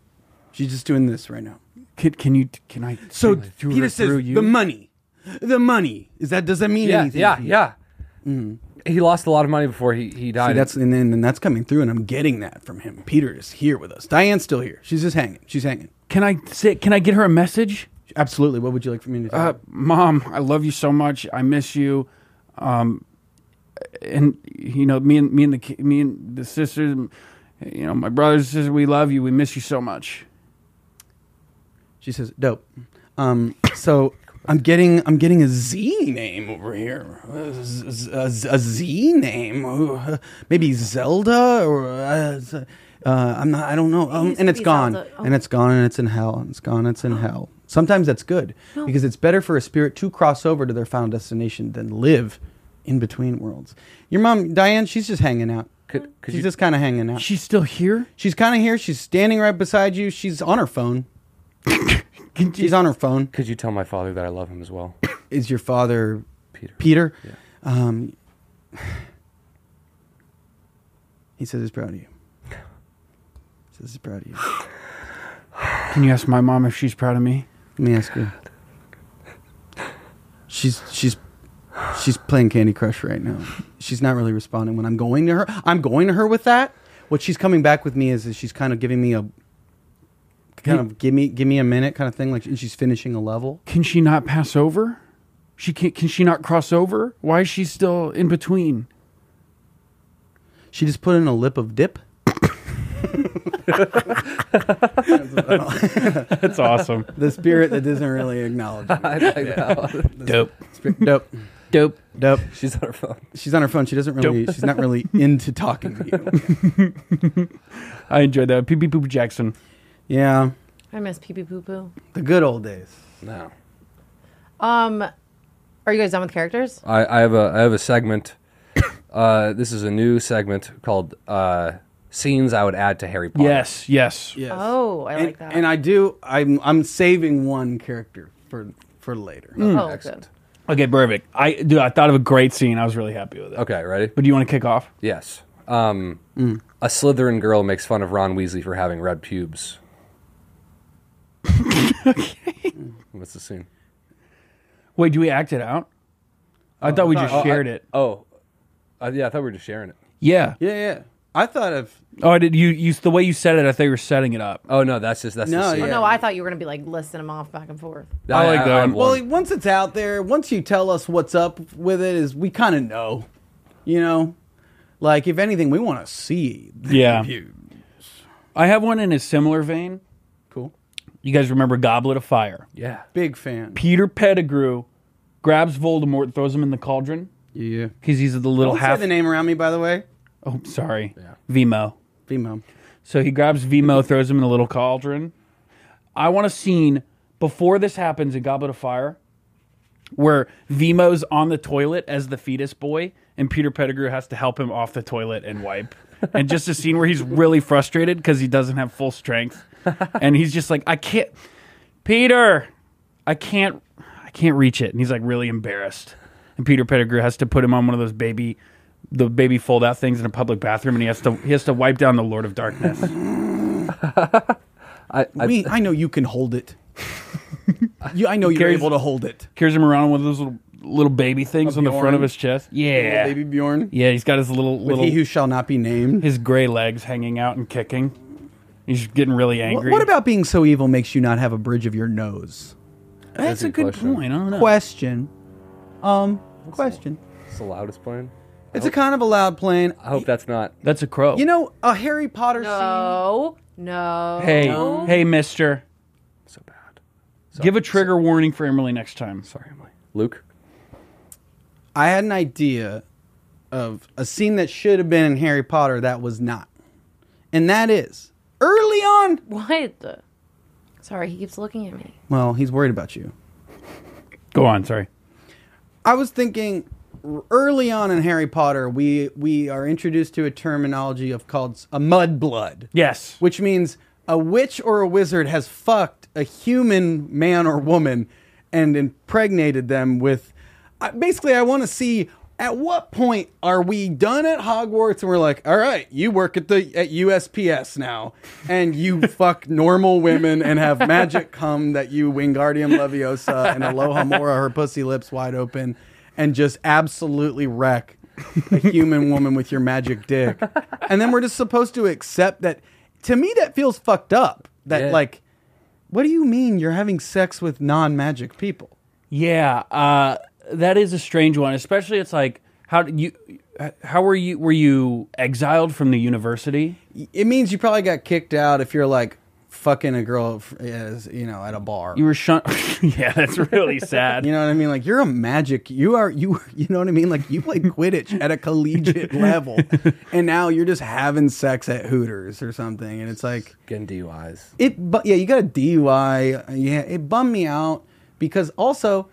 She's just doing this right now. Can, can you? Can I? So through her- Peter says the money, the money. Is that does that mean Yeah, anything? yeah, to you? Yeah. He lost a lot of money before he, he See, died. that's and then and that's coming through, and I'm getting that from him. Peter is here with us. Diane's still here. She's just hanging. She's hanging. Can I say? Can I get her a message? Absolutely. What would you like for me to do? Uh, Mom, I love you so much. I miss you. Um, and you know, me and me and the ki- me and the sisters, you know, my brothers and sisters, we love you. We miss you so much. She says, "Dope." Um, so I'm getting I'm getting a Z name over here. A, Z- a Z- a Z name, maybe Zelda or uh, uh, I'm not. I don't know. Um, and it's gone. Oh. And it's gone. And it's in hell. And it's gone. It's in hell. Sometimes that's good because it's better for a spirit to cross over to their final destination than live in between worlds. Your mom, Diane, she's just hanging out. could, could she's you, just kind of hanging out. She's still here. She's kind of here. She's standing right beside you. She's on her phone. Can She's on her phone. could you tell my father that I love him as well? Is your father Peter. Peter? Yeah. Um, he says he's proud of you. He says he's proud of you. Can you ask my mom if she's proud of me? Let me ask you. She's she's she's playing Candy Crush right now. She's not really responding when I'm going to her. I'm going to her with that. What she's coming back with me is, is she's kind of giving me a kind of give me give me a minute kind of thing. Like she's finishing a level. Can she not pass over? She can. Can she not cross over? Why is she still in between? She just put in a lip of dip. That's awesome. The spirit that doesn't really acknowledge. Me. I like that. Dope. Spirit- Dope. Dope. Dope. She's on her phone. She's on her phone. She doesn't really. She's not really into talking to you. I enjoyed that. Pee Pee Poop Jackson. Yeah, I miss pee pee poo poo. the good old days. No. Um, are you guys done with characters? I, I have a I have a segment. Uh, this is a new segment called uh, "Scenes I Would Add to Harry Potter." Yes. Yes. Yes. Oh, I and, like that. And I do. I'm. I'm saving one character for for later. oh, Excellent. Okay. Perfect. I dude. I thought of a great scene. I was really happy with it. Okay, ready? But do you want to kick off? Yes. Um, A Slytherin girl makes fun of Ron Weasley for having red pubes. What's the scene? Wait. Do we act it out? I thought we just Oh, shared I- it. Oh, uh, yeah. I thought we were just sharing it. Yeah. Yeah, yeah. I thought of. Oh, I did. You. You. The way you said it, I thought you were setting it up. Oh no, that's just that's No, the scene. Oh, yeah. no, I thought you were gonna be like listing them off back and forth. I like that have one. Well, one. once it's out there, once you tell us what's up with it, is we kind of know. You know, like if anything, we want to see. the Yeah. review. I have one in a similar vein. Cool. You guys remember Goblet of Fire? yeah. Big fan. Peter Pettigrew grabs Voldemort, throws him in the cauldron Yeah. because he's the little Don't half. say the name around me, by the way. Oh, sorry, Vimo. Vimo. So he grabs Vimo, throws him in the little cauldron. I want a scene before this happens in Goblet of Fire where Vimo's on the toilet as the fetus boy and Peter Pettigrew has to help him off the toilet and wipe. and just a scene where he's really frustrated because he doesn't have full strength. and he's just like, I can't Peter, I can't I can't reach it. And he's like really embarrassed. And Peter Pettigrew has to put him on one of those baby the baby fold out things in a public bathroom and he has to he has to wipe down the Lord of Darkness. I, I, we, I know you can hold it. you, I know you're carries- able to hold it. carries him around with those little little baby things on the front of his chest. Yeah, Baby Bjorn. yeah. He's got his little With little he who shall not be named. his gray legs hanging out and kicking. He's getting really angry. what about being so evil makes you not have a bridge of your nose? That's a a good question. point. I don't know. Question. Um, question. it's the loudest plane. It's a kind of a loud plane. I hope that's not. That's a crow. You know, a Harry Potter scene. No, no. hey, hey, Mister, So bad. give a trigger warning for Emily next time. Sorry, Emily. Luke. I had an idea of a scene that should have been in Harry Potter that was not. And that is early on. What? the- Sorry, he keeps looking at me. Well, he's worried about you. Go on. Sorry. I was thinking early on in Harry Potter, we we are introduced to a terminology of called a mud blood, Yes. which means a witch or a wizard has fucked a human man or woman and impregnated them with. I basically, I want to see at what point are we done at Hogwarts and we're like, all right, you work at the at USPS now, and you fuck normal women and have magic come that you Wingardium Leviosa and Alohomora her pussy lips wide open, and just absolutely wreck a human woman with your magic dick, and then we're just supposed to accept that. To me, that feels fucked up. That Yeah. like, what do you mean you're having sex with non-magic people? Yeah, uh, that is a strange one. Especially, it's like how did you? How were you? Were you exiled from the university? It means you probably got kicked out if you're like fucking a girl, f- as you know, at a bar. You were shunned. yeah, that's really sad. You know what I mean? Like you're a magic. You are you. You know what I mean? Like you played Quidditch at a collegiate level, and now you're just having sex at Hooters or something. And it's like Getting DUIs. it. But yeah, you got a DUI. Yeah, it bummed me out because also,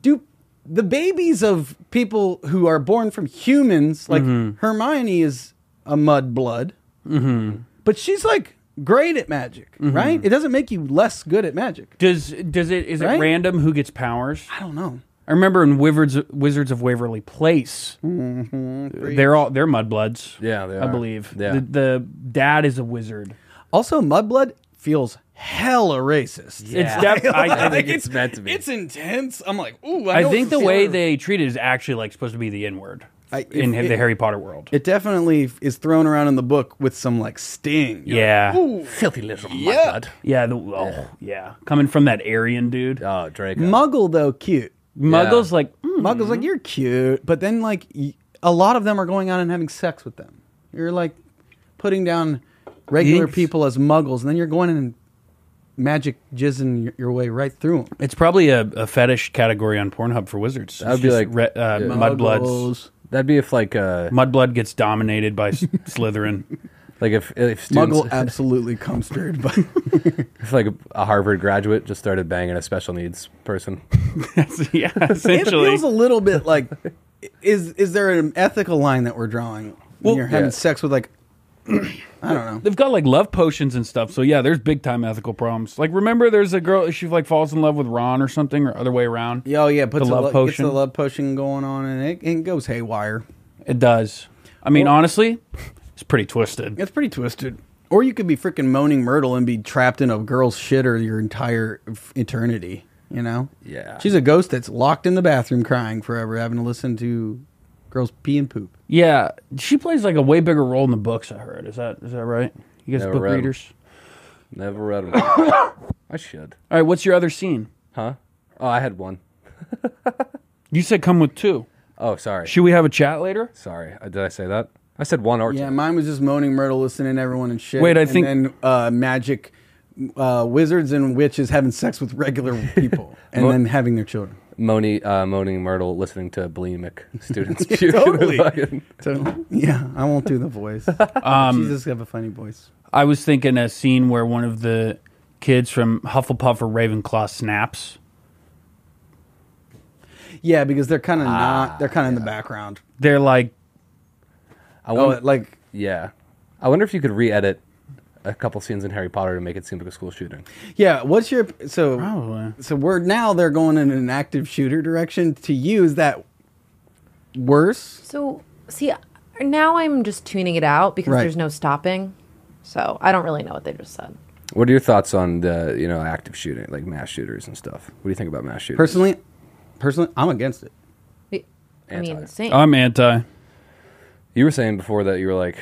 do the babies of people who are born from humans like mm-hmm. Hermione is a mud blood, mm-hmm. but she's like great at magic, mm-hmm. right? It doesn't make you less good at magic. Does does it is Right? it random who gets powers? I don't know. I remember in Wizards Wizards of Waverly Place, mm-hmm. they're all they're mudbloods. Yeah, they are. I are. believe. Yeah. The, the dad is a wizard. Also, Mudblood feels hella racist. It's def- I, I think it's meant to be. It's intense. I'm like, ooh. I, I think the way they treat it is actually like supposed to be the N word I- in if- the Harry Potter world. it definitely is thrown around in the book with some like sting. You're yeah, Filthy little Yeah. mud. yeah, the, oh, yeah. Coming from that Aryan dude, Oh, Draco. Muggle though, cute. Muggles like mm, Muggle's like you're cute, but then like y- a lot of them are going out and having sex with them. You're like putting down regular Yinks. people as Muggles, and then you're going in and magic jizzing your, your way right through them. it's probably a, a fetish category on Pornhub for wizards. That'd It's be like- re- uh, mudbloods. That'd be if like uh Mudblood gets dominated by S- Slytherin. like if if students, Muggle absolutely cum stirred, but if like a Harvard graduate just started banging a special needs person. yeah, essentially, it feels a little bit like is is there an ethical line that we're drawing when Well, you're having yeah. sex with like I don't know. They've got like love potions and stuff. So yeah, there's big time ethical problems. Like remember, there's a girl she like falls in love with Ron or something, or other way around. Oh yeah, puts The a love lo- potion. Gets the love potion going on, and it, it goes haywire. It does. I mean, honestly, it's pretty twisted. It's pretty twisted. Or you could be freaking moaning Myrtle and be trapped in a girl's shitter your entire f- eternity. You know? Yeah. She's a ghost that's locked in the bathroom crying forever, having to listen to girls pee and poop. Yeah, she plays like a way bigger role in the books. I heard. Is that is that right? You guys Never book read 'em. readers? Never read them. I should. All right, what's your other scene? Huh? Oh, I had one. You said come with two. Oh, sorry. Should we have a chat later? Sorry. Uh, Did I say that? I said one or Yeah, two. mine was just moaning Myrtle, listening to everyone and shit. Wait, I and think- then uh, magic uh, wizards and witches having sex with regular people and Mo- then having their children. Moni, uh, moaning Myrtle listening to bulimic students. puke. totally. Fucking- So yeah, I won't do the voice. Um, Jesus have a funny voice. I was thinking a scene where one of the kids from Hufflepuff or Ravenclaw snaps. Yeah, because they're kind of Ah, not. They're kind of in the background. They're like, I Oh, wonder, like yeah. I wonder if you could re-edit a couple scenes in Harry Potter to make it seem like a school shooting. yeah. What's your so? Probably. So we're now they're going in an active shooter direction. To you, is that worse? So, see, now I'm just tuning it out because Right. there's no stopping. So I don't really know what they just said. What are your thoughts on the you know active shooting, like mass shooters and stuff? What do you think about mass shooters? Personally, personally, I'm against it. I mean, same. I'm anti. you were saying before that you were like,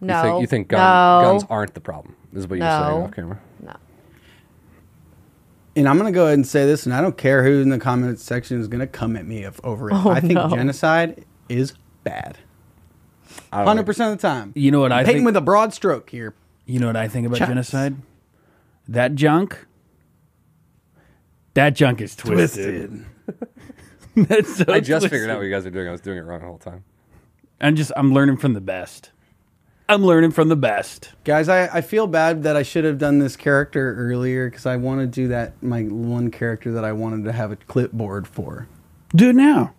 no, you think, you think gun, no, guns aren't the problem. This is what you were saying off camera. no. And I'm going to go ahead and say this, and I don't care who in the comment section is going to come at me if, over it. Oh, I think no. genocide is bad. I don't Hundred think- percent of the time. You know what I Painting think? with a broad stroke here. You know what I think about Chaps. genocide? That junk. That junk is twisted. That's so I just twisted. figured out what you guys are doing. I was doing it wrong the whole time. I'm just I'm learning from the best. I'm learning from the best. Guys, I, I feel bad that I should have done this character earlier because I want to do that, my one character that I wanted to have a clipboard for. Do it now.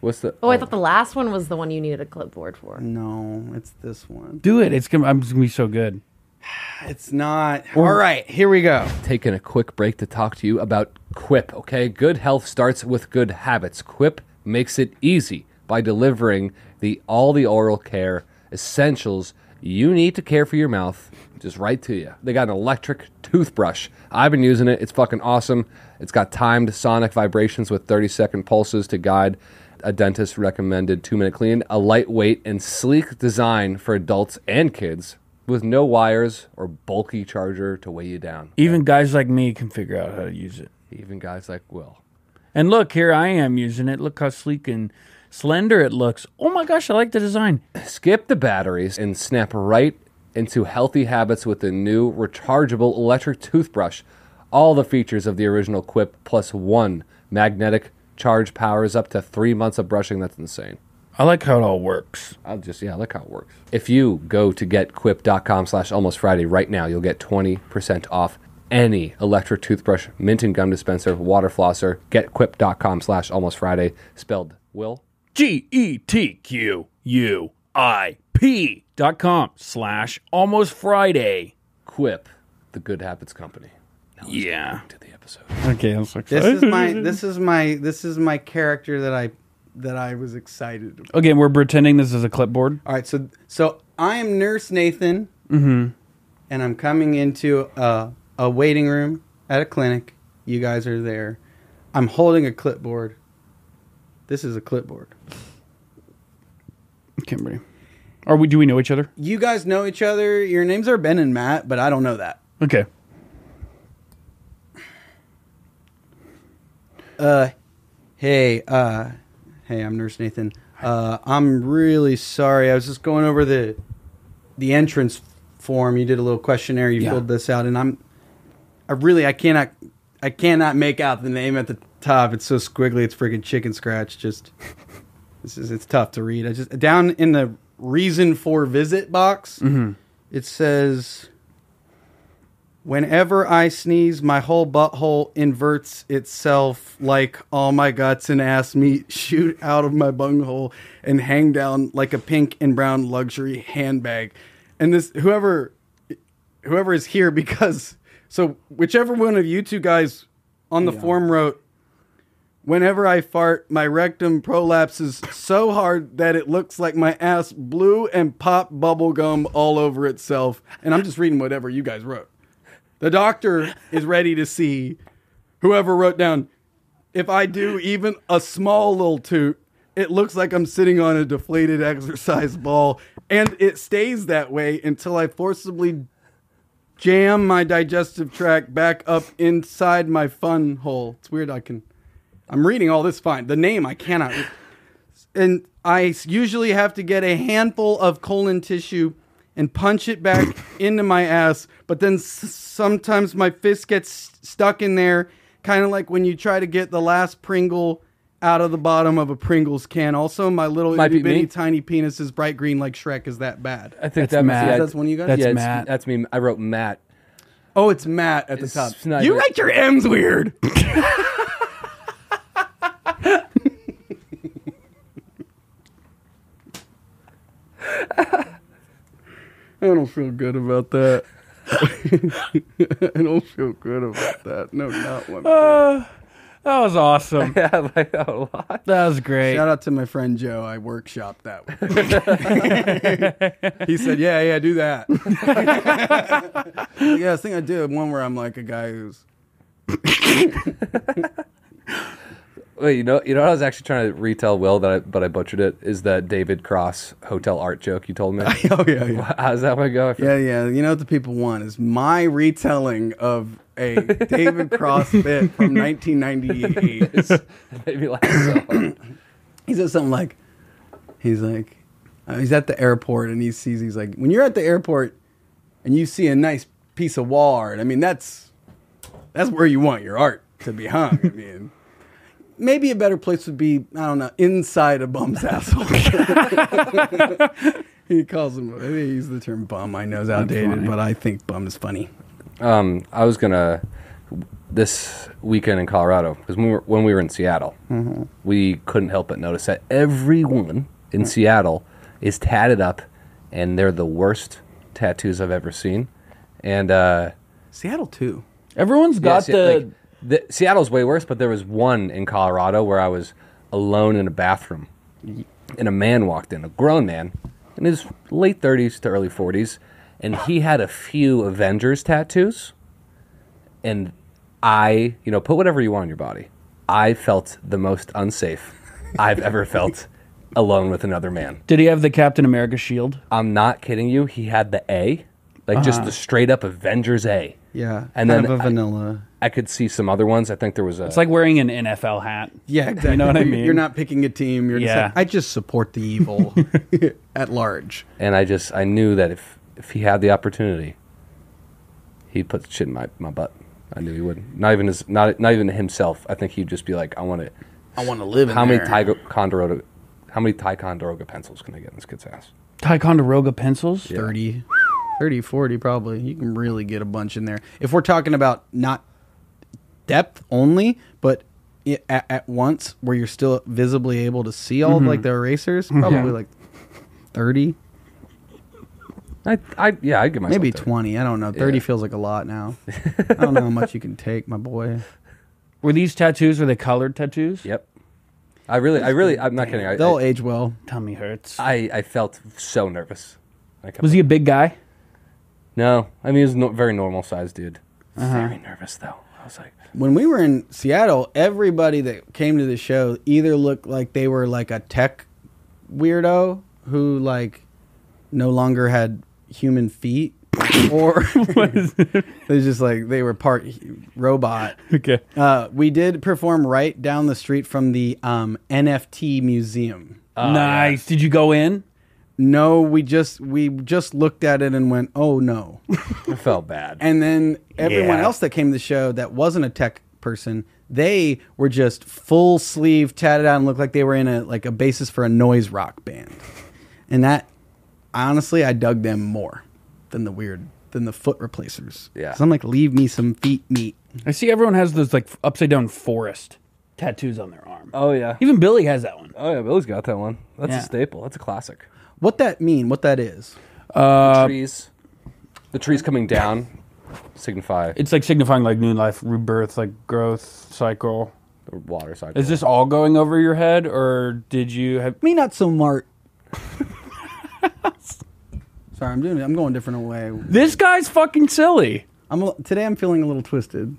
What's the? Oh, I oh. thought the last one was the one you needed a clipboard for. No, it's this one. Do it. It's gonna, I'm gonna be so good. It's not. All right, here we go. taking a quick break to talk to you about Quip, okay? Good health starts with good habits. Quip makes it easy by delivering the all the oral care essentials you need to care for your mouth just right to you. They got an electric toothbrush. I've been using it. It's fucking awesome. It's got timed sonic vibrations with 30 second pulses to guide a dentist recommended 2 minute clean, a lightweight and sleek design for adults and kids with no wires or bulky charger to weigh you down. Even guys like me can figure out how to use it. Even guys like Will. And look, here I am using it. Look how sleek and slender it looks. Oh my gosh, I like the design. Skip the batteries and snap right into healthy habits with the new rechargeable electric toothbrush. All the features of the original Quip plus one magnetic charge powers up to three months of brushing. That's insane. I like how it all works. I'll just yeah, I like how it works. If you go to getquip.com slash almost Friday right now, you'll get 20% off any electric toothbrush, mint and gum dispenser, water flosser. Getquip.com slash almost Friday, spelled Will. G E T Q U I P dot com slash almost Friday. Quip, the good habits company. Yeah. To the episode. Okay, I'm so This is my this is my this is my character that I that I was excited. About. Okay, we're pretending this is a clipboard. All right, so so I am Nurse Nathan, mm-hmm. and I'm coming into a, a waiting room at a clinic. You guys are there. I'm holding a clipboard. This is a clipboard. Kimberly. Are we do we know each other? You guys know each other. Your names are Ben and Matt, but I don't know that. Okay. Uh, hey, uh, hey, I'm Nurse Nathan. Uh, I'm really sorry. I was just going over the the entrance form. You did a little questionnaire. You Yeah. filled this out, and I'm, I really, I cannot, I cannot make out the name at the top. It's so squiggly. It's freaking chicken scratch. Just, this is, it's tough to read. I just down in the reason for visit box, mm-hmm. it says. Whenever I sneeze, my whole butthole inverts itself like all my guts and ass meat shoot out of my bunghole and hang down like a pink and brown luxury handbag. And this whoever whoever is here because so whichever one of you two guys on the form wrote Whenever I fart, my rectum prolapses so hard that it looks like my ass blew and popped bubble gum all over itself. And I'm just reading whatever you guys wrote. The doctor is ready to see whoever wrote down, if I do even a small little toot, it looks like I'm sitting on a deflated exercise ball. And it stays that way until I forcibly jam my digestive tract back up inside my fun hole. It's weird. I can, I'm reading all this fine. The name I cannot. read. And I usually have to get a handful of colon tissue and punch it back into my ass. But then s- sometimes my fist gets stuck in there, kind of like when you try to get the last Pringle out of the bottom of a Pringles can. Also, my little Might itty be bitty me. tiny penis is bright green like Shrek. Is that bad? I think That's that Matt. That's one of you guys? That's yeah, it's- Matt. That's me. I wrote Matt. Oh, it's Matt at the top. not You even- write your M's weird. I don't feel good about that. I don't feel good about that. No, not one. Ah, that was awesome. Yeah, I like that a lot. That was great. Shout out to my friend Joe. I workshopped that. With. he said, "Yeah, yeah, do that." yeah, I think I did one where I'm like a guy who's Wait, you know, you know what I was actually trying to retell Will that, I, but I butchered it. Is that David Cross hotel art joke you told me? oh yeah, yeah. How's that one go? Yeah, yeah. You know what the people want is my retelling of a David Cross bit from 1998. forget. Made me laugh so. He says something like, he's like, uh, he's at the airport and he sees, he's like, when you're at the airport and you see a nice piece of wall art, I mean, that's that's where you want your art to be hung. I mean, maybe a better place would be, I don't know, inside a bum's asshole. he calls him, he used the term bum. I know it's outdated, but I think bum is funny. Um, I was gonna this weekend in Colorado because when we were, when we were in Seattle, we couldn't help but notice that everyone in Seattle is tatted up, and they're the worst tattoos I've ever seen. and uh, Seattle too. Everyone's got Se- the. like, the Seattle's way worse, but there was one in Colorado where I was alone in a bathroom, and a man walked in, a grown man, in his late thirties to early forties, and he had a few Avengers tattoos, and I, you know, put whatever you want on your body. I felt the most unsafe I've ever felt alone with another man. did he have the Captain America shield? I'm not kidding you. He had the A, like just uh-huh. the straight up Avengers A. Yeah, And kind then of a I- vanilla. I could see some other ones. I think there was a. It's like wearing an NFL hat. Yeah, exactly. You know what I mean? You're not picking a team. You're just Yeah. like, I just support the evil at large. and I just I knew that if if he had the opportunity, he'd put shit in my, my butt. I knew he would. Not even his not not even himself. I think he'd just be like, I want to. I want to live. How many Ticonderoga, how many Ticonderoga pencils can I get in this kid's ass? Ticonderoga pencils. 30, 30, 40 probably. You can really get a bunch in there. If we're talking about not depth only, but i at, at once where you're still visibly able to see all of like mm-hmm. the erasers, mm-hmm. probably like 30, I I yeah I give myself maybe that. 20. I don't know. 30 Yeah. feels like a lot now. I don't know how much you can take, my boy. Were these tattoos? Were they colored tattoos? Yep. I really I really I'm not kidding. I, They'll I, age well. Tummy hurts. I I felt so nervous. Was he a big guy? No, I mean he was a no, very normal sized dude. Uh-huh. Very nervous though. I was like, when we were in Seattle, everybody that came to the show either looked like they were like a tech weirdo who like no longer had human feet, or it was just like they were part robot. Okay. Uh, we did perform right down the street from the um, NFT museum. nice. Did you go in? No, we just we just looked at it and went, "Oh no!" I felt bad. And then everyone Yeah. else that came to the show that wasn't a tech person, they were just full sleeve tatted out and looked like they were in a like a basis for a noise rock band. And that honestly, I dug them more than the weird than the foot replacers. Yeah. So I'm like, leave me some feet meat. I see everyone has those like upside down forest tattoos on their arm. oh yeah. Even Billy has that one. Oh yeah, Billy's got that one. That's Yeah. a staple. That's a classic. What that mean? What that is? Uh, the trees, the trees coming down, signify It's like signifying like new life, rebirth, like growth cycle. the water cycle. Is this all going over your head, or did you have? Me not so smart. Sorry, I'm doing it. I'm going a different way. This guy's fucking silly. I'm a- today. I'm feeling a little twisted.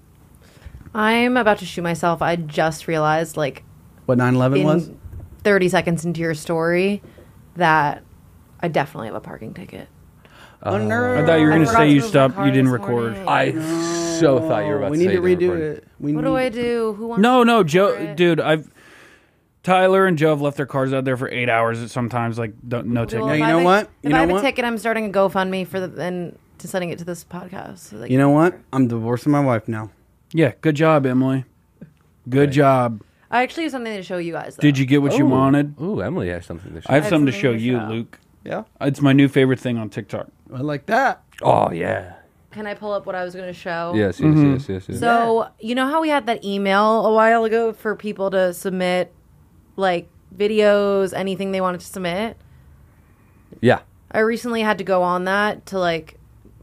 I'm about to shoot myself. I just realized, like, What 9/11 was? 30 seconds into your story, that I definitely have a parking ticket. Oh, oh I no. thought you were I going to forgot say to you move my stopped. car You didn't this record. morning. I so thought you were about we to need say to you didn't redo record. it. We What need, do I do? Who wants No, to no, pay Joe, it? dude, I've Tyler and Joe have left their cars out there for eight hours. Sometimes, like, don't, no ticket. Well, Now, if you I know have a- what? If You I know have what? a ticket, I'm starting a GoFundMe for the and to sending it to this podcast. So they You know what? I'm divorcing my wife now. Yeah, good job, Emily. Good job. I actually have something to show you guys. Though. Did you get what you wanted? Ooh, Emily has something to show. I have have something to something show to you, show. Luke. Yeah, It's my new favorite thing on TikTok. I like that. oh yeah. Can I pull up what I was going to show? Yes, yes, Mm-hmm. yes, yes, yes. So you know how we had that email a while ago for people to submit like videos, anything they wanted to submit. yeah. I recently had to go on that to like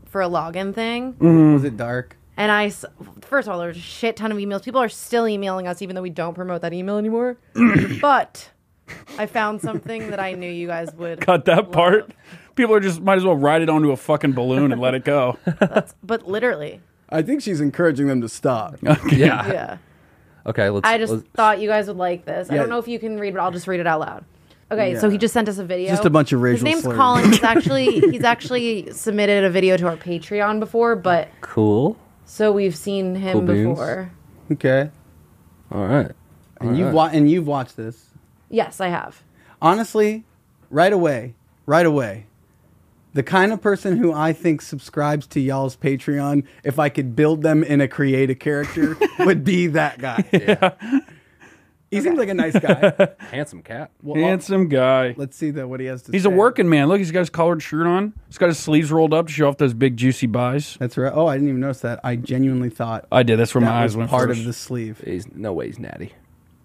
for a login thing, Was it dark? and I s- first of all there's a shit ton of emails. People are still emailing us even though we don't promote that email anymore. but I found something that I knew you guys would Cut that love. part. People are just might as well ride it onto a fucking balloon and let it go. But literally, I think she's encouraging them to stop. Yeah. yeah. Okay, let's. I just let's- thought you guys would like this. I don't know if you can read, but I'll just read it out loud. Okay, so he just sent us a video. Just a bunch of His name's slurs. Colin. He's actually he's actually submitted a video to our Patreon before, but cool. so we've seen him Cool before. Okay, All right. and All you've right. wa- and you've watched this. Yes, I have. Honestly, right away, right away. The kind of person who I think subscribes to y'all's Patreon, if I could build them in a creative character, would be that guy. He seems like a nice guy. Handsome cat. Well, I'll- Handsome guy. let's see that what he has to He's say. a working man. Look, he's got his collared shirt on. He's got his sleeves rolled up to show off those big juicy buys. That's right. Oh, I didn't even notice that. I genuinely thought I did. That's where that my eyes was went part first. of the sleeve. He's no way he's natty.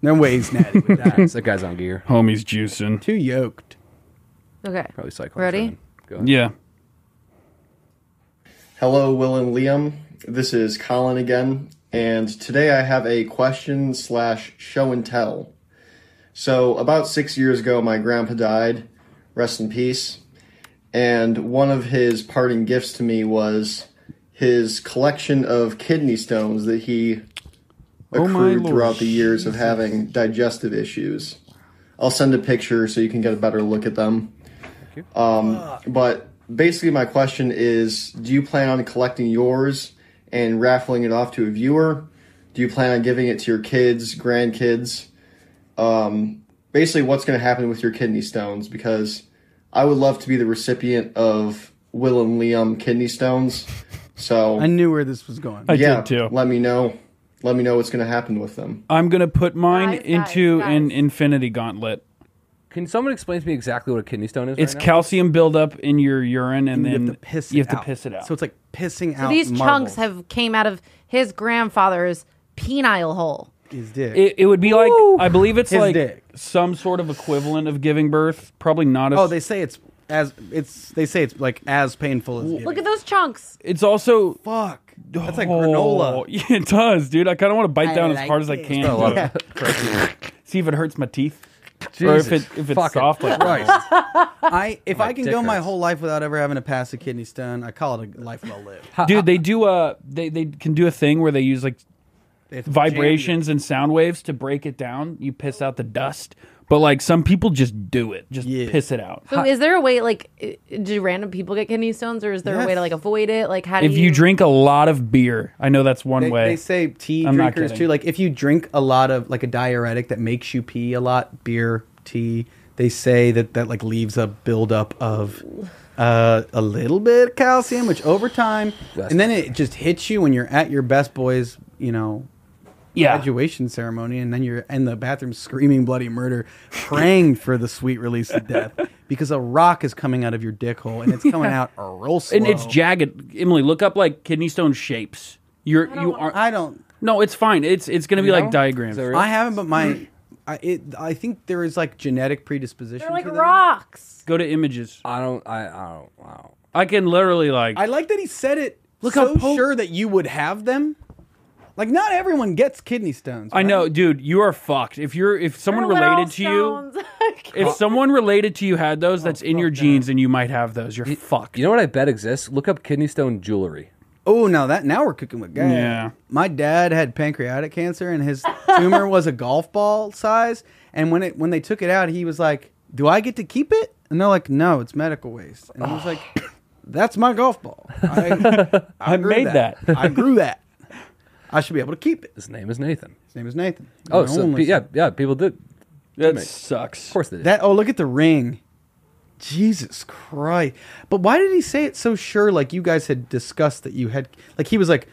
No way he's natty with that. that guy's on gear. Homie's juicing. Too yoked. Okay. Probably cycling. Ready? Go ahead. Yeah. Hello, Will and Liam. This is Colin again, and today I have a question slash show and tell. So, about six years ago, my grandpa died. Rest in peace. And one of his parting gifts to me was his collection of kidney stones that he my accrued Lord. throughout the years of having digestive issues. I'll send a picture so you can get a better look at them. Um, but basically, my question is do you plan on collecting yours and raffling it off to a viewer? Do you plan on giving it to your kids, grandkids? Um, basically, what's going to happen with your kidney stones? Because I would love to be the recipient of Will and Liam kidney stones. So, I knew where this was going. I yeah, did too. let me know. Let me know what's going to happen with them. I'm gonna put mine Guys, guys, into an infinity gauntlet. Can someone explain to me exactly what a kidney stone is? It's right now? calcium buildup in your urine, and, And you then have to piss it you have to piss it out. So it's like pissing So out. these marbles. chunks have came out of his grandfather's penile hole. his dick. it, it would be like I believe it's His like dick. some sort of equivalent of giving birth. Probably not. As, oh, they say it's as it's. They say it's like as painful as. Look at those chunks. It's also Fuck. That's like granola. Yeah, it does, dude. I kind of want to bite I down as like hard as I it. can. A lot Yeah. of- See if it hurts my teeth, or if it if it's fucking soft like Christ. I if My I can dick go my hurts. whole life without ever having to pass a kidney stone, I call it a life well lived. Dude, they do a they they can do a thing where they use like They have to jam vibrations and sound waves to break it down. You piss out the dust, but like some people just do it, just Yeah. piss it out. So is there a way like i- do random people get kidney stones or is there a way Yes. to like avoid it? Like how do If you drink a lot of beer, I know that's one They, way. they say tea I'm not drinkers kidding. too. Like if you drink a lot of like a diuretic that makes you pee a lot, beer, tea. They say that that like leaves a buildup of uh, a little bit of calcium, which over time, and then it just hits you when you're at your best boys, you know, yeah, graduation ceremony, and then you're in the bathroom screaming bloody murder, praying for the sweet release of death because a rock is coming out of your dick hole and it's coming out a real slow. and it's jagged. Emily, look up like kidney stone shapes. You're you are I don't. no, it's fine. It's it's gonna be You like diagrams. Is that real? I haven't, but my. I, it, I think there is like genetic predisposition. They're like to them. rocks. Go to images. I don't. I. I don't. Wow. I can literally like I like that he said it. Look so how po- sure that you would have them. Like not everyone gets kidney stones. I right? know, dude. You are fucked. If you're if someone They're little related to you, stones. if someone related to you had those, that's oh, in your genes, and you might have those. You're fucked. You know what I bet exists? Look up kidney stone jewelry. Oh, now that now we're cooking with gas. Yeah. My dad had pancreatic cancer, and his tumor was a golf ball size. And when it when they took it out, he was like, "Do I get to keep it?" And they're like, "No, it's medical waste." And he was like, "That's my golf ball. I, I grew made that. I grew that. I should be able to keep it." His name is Nathan. His name is Nathan. Oh, so, only yeah, son. yeah. People did. That Of sucks. Of course they did. That oh, look at the ring. Jesus Christ! But why did he say it so sure? Like you guys had discussed that you had. Like he was like,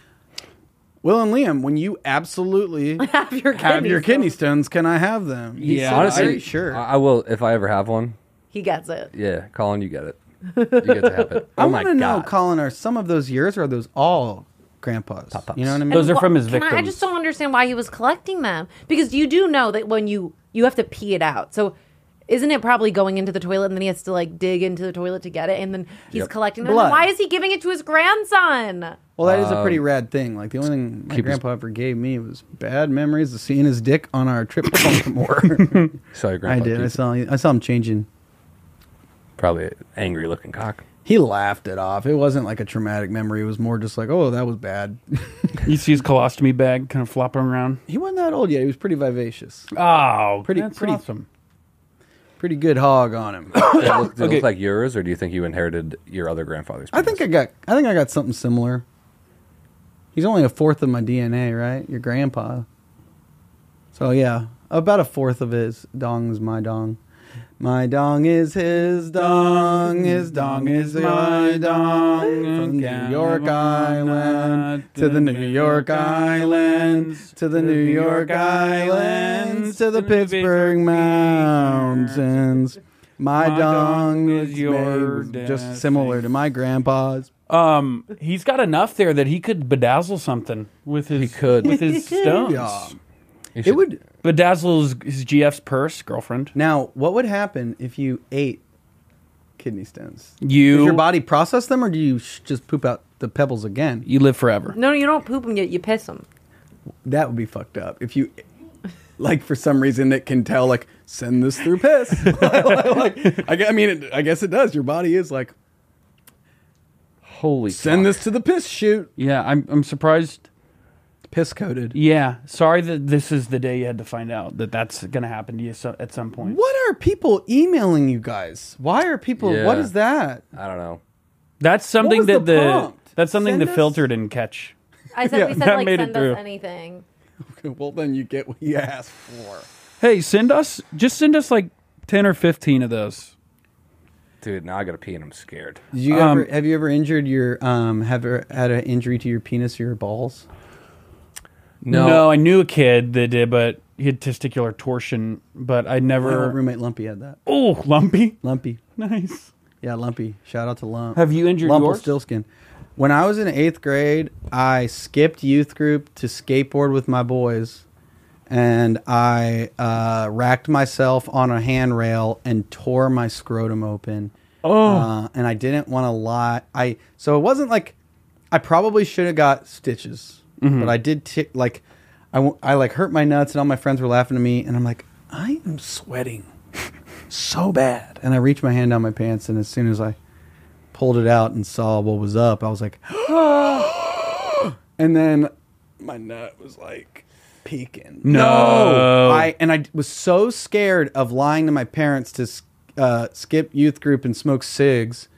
Will and Liam, when you absolutely have your have kidney your kidney stones. stones, can I have them? He Yeah, said it Honestly, very sure. I, I will if I ever have one. He gets it. Yeah, Colin, you get it. You get to have it. I Oh my want to know. Colin, are some of those yours or are those all grandpas? Pop-ups. You know what I mean? Those are Wha- from his can I, I just don't understand why he was collecting them because you do know that when you you have to pee it out. So isn't it probably going into the toilet and then he has to like dig into the toilet to get it and then he's Yep. collecting them? Blood. Why is he giving it to his grandson? well, that is a pretty um, rad thing. Like the only thing my keep his- grandpa ever gave me was bad memories of seeing his dick on our trip to Baltimore. Saw your I grandpa. did. I keep- saw. I saw him changing. Probably an angry looking cock. He laughed it off. It wasn't like a traumatic memory. It was more just like, oh, that was bad. You see his colostomy bag kind of flopping around. he wasn't that old yet. He was pretty vivacious. Oh, Pretty- that's pretty- awesome. Pretty good hog on him. Did it look, did it Okay. look like yours, or do you think you inherited your other grandfather's? I think I got. I think I got something similar. He's only a fourth of my DNA, right? Your grandpa. So yeah, about a fourth of his dong is my dong. My dong is his dong. His dong is my dong. From New York Island to the New York Islands to the New York Islands to the Pittsburgh Mountains. My, My dong dong is is your just similar to my grandpa's. Um, he's got enough there that he could bedazzle something with his. He could. with his stones. Yeah. You It would Bedazzle his, his GF's purse, girlfriend. now. What would happen if you ate kidney stones? You Does your body process them, or do you sh- just poop out the pebbles again. You live forever. No, you don't poop them yet. You piss them. That would be fucked up if you, like, for some reason it can tell like send this through piss. like, I, gue- I mean, it, I guess it does. Your body is like Holy send fuck. this to the piss chute. Yeah, I'm I'm surprised. Piss coated. Yeah, sorry that this is the day you had to find out that that's going to happen to you so, at some point. What are people emailing you guys? Why are people? What Yeah. is that? I don't know. That's something that the the, that's something Send the us- filter didn't catch. I said Yeah, we said that like made it send through. us anything. well, then you get what you asked for. Hey, send us just send us like ten or fifteen of those. Dude, now I gotta pee and I'm scared. Did you Um, ever have you ever injured your um have you ever had an injury to your penis or your balls? No. I knew a kid that did, but he had testicular torsion. But I My old never. roommate Lumpy had that. Oh, lumpy. Lumpy. Nice. Yeah, Lumpy. Shout out to Lump. Have you injured Lump yours? Stillskin. When I was in eighth grade, I skipped youth group to skateboard with my boys, and I uh, racked myself on a handrail and tore my scrotum open. Oh. Uh, and I didn't want to lie. I so it wasn't like I probably should have got stitches, Mm-hmm. but I did t- like I, w- I like hurt my nuts, and all my friends were laughing at me, and I'm like I am sweating so bad, and I reached my hand down my pants, and as soon as I pulled it out and saw what was up, I was like, and then my nut was like peeking. No. I and I was so scared of lying to my parents to uh, skip youth group and smoke cigs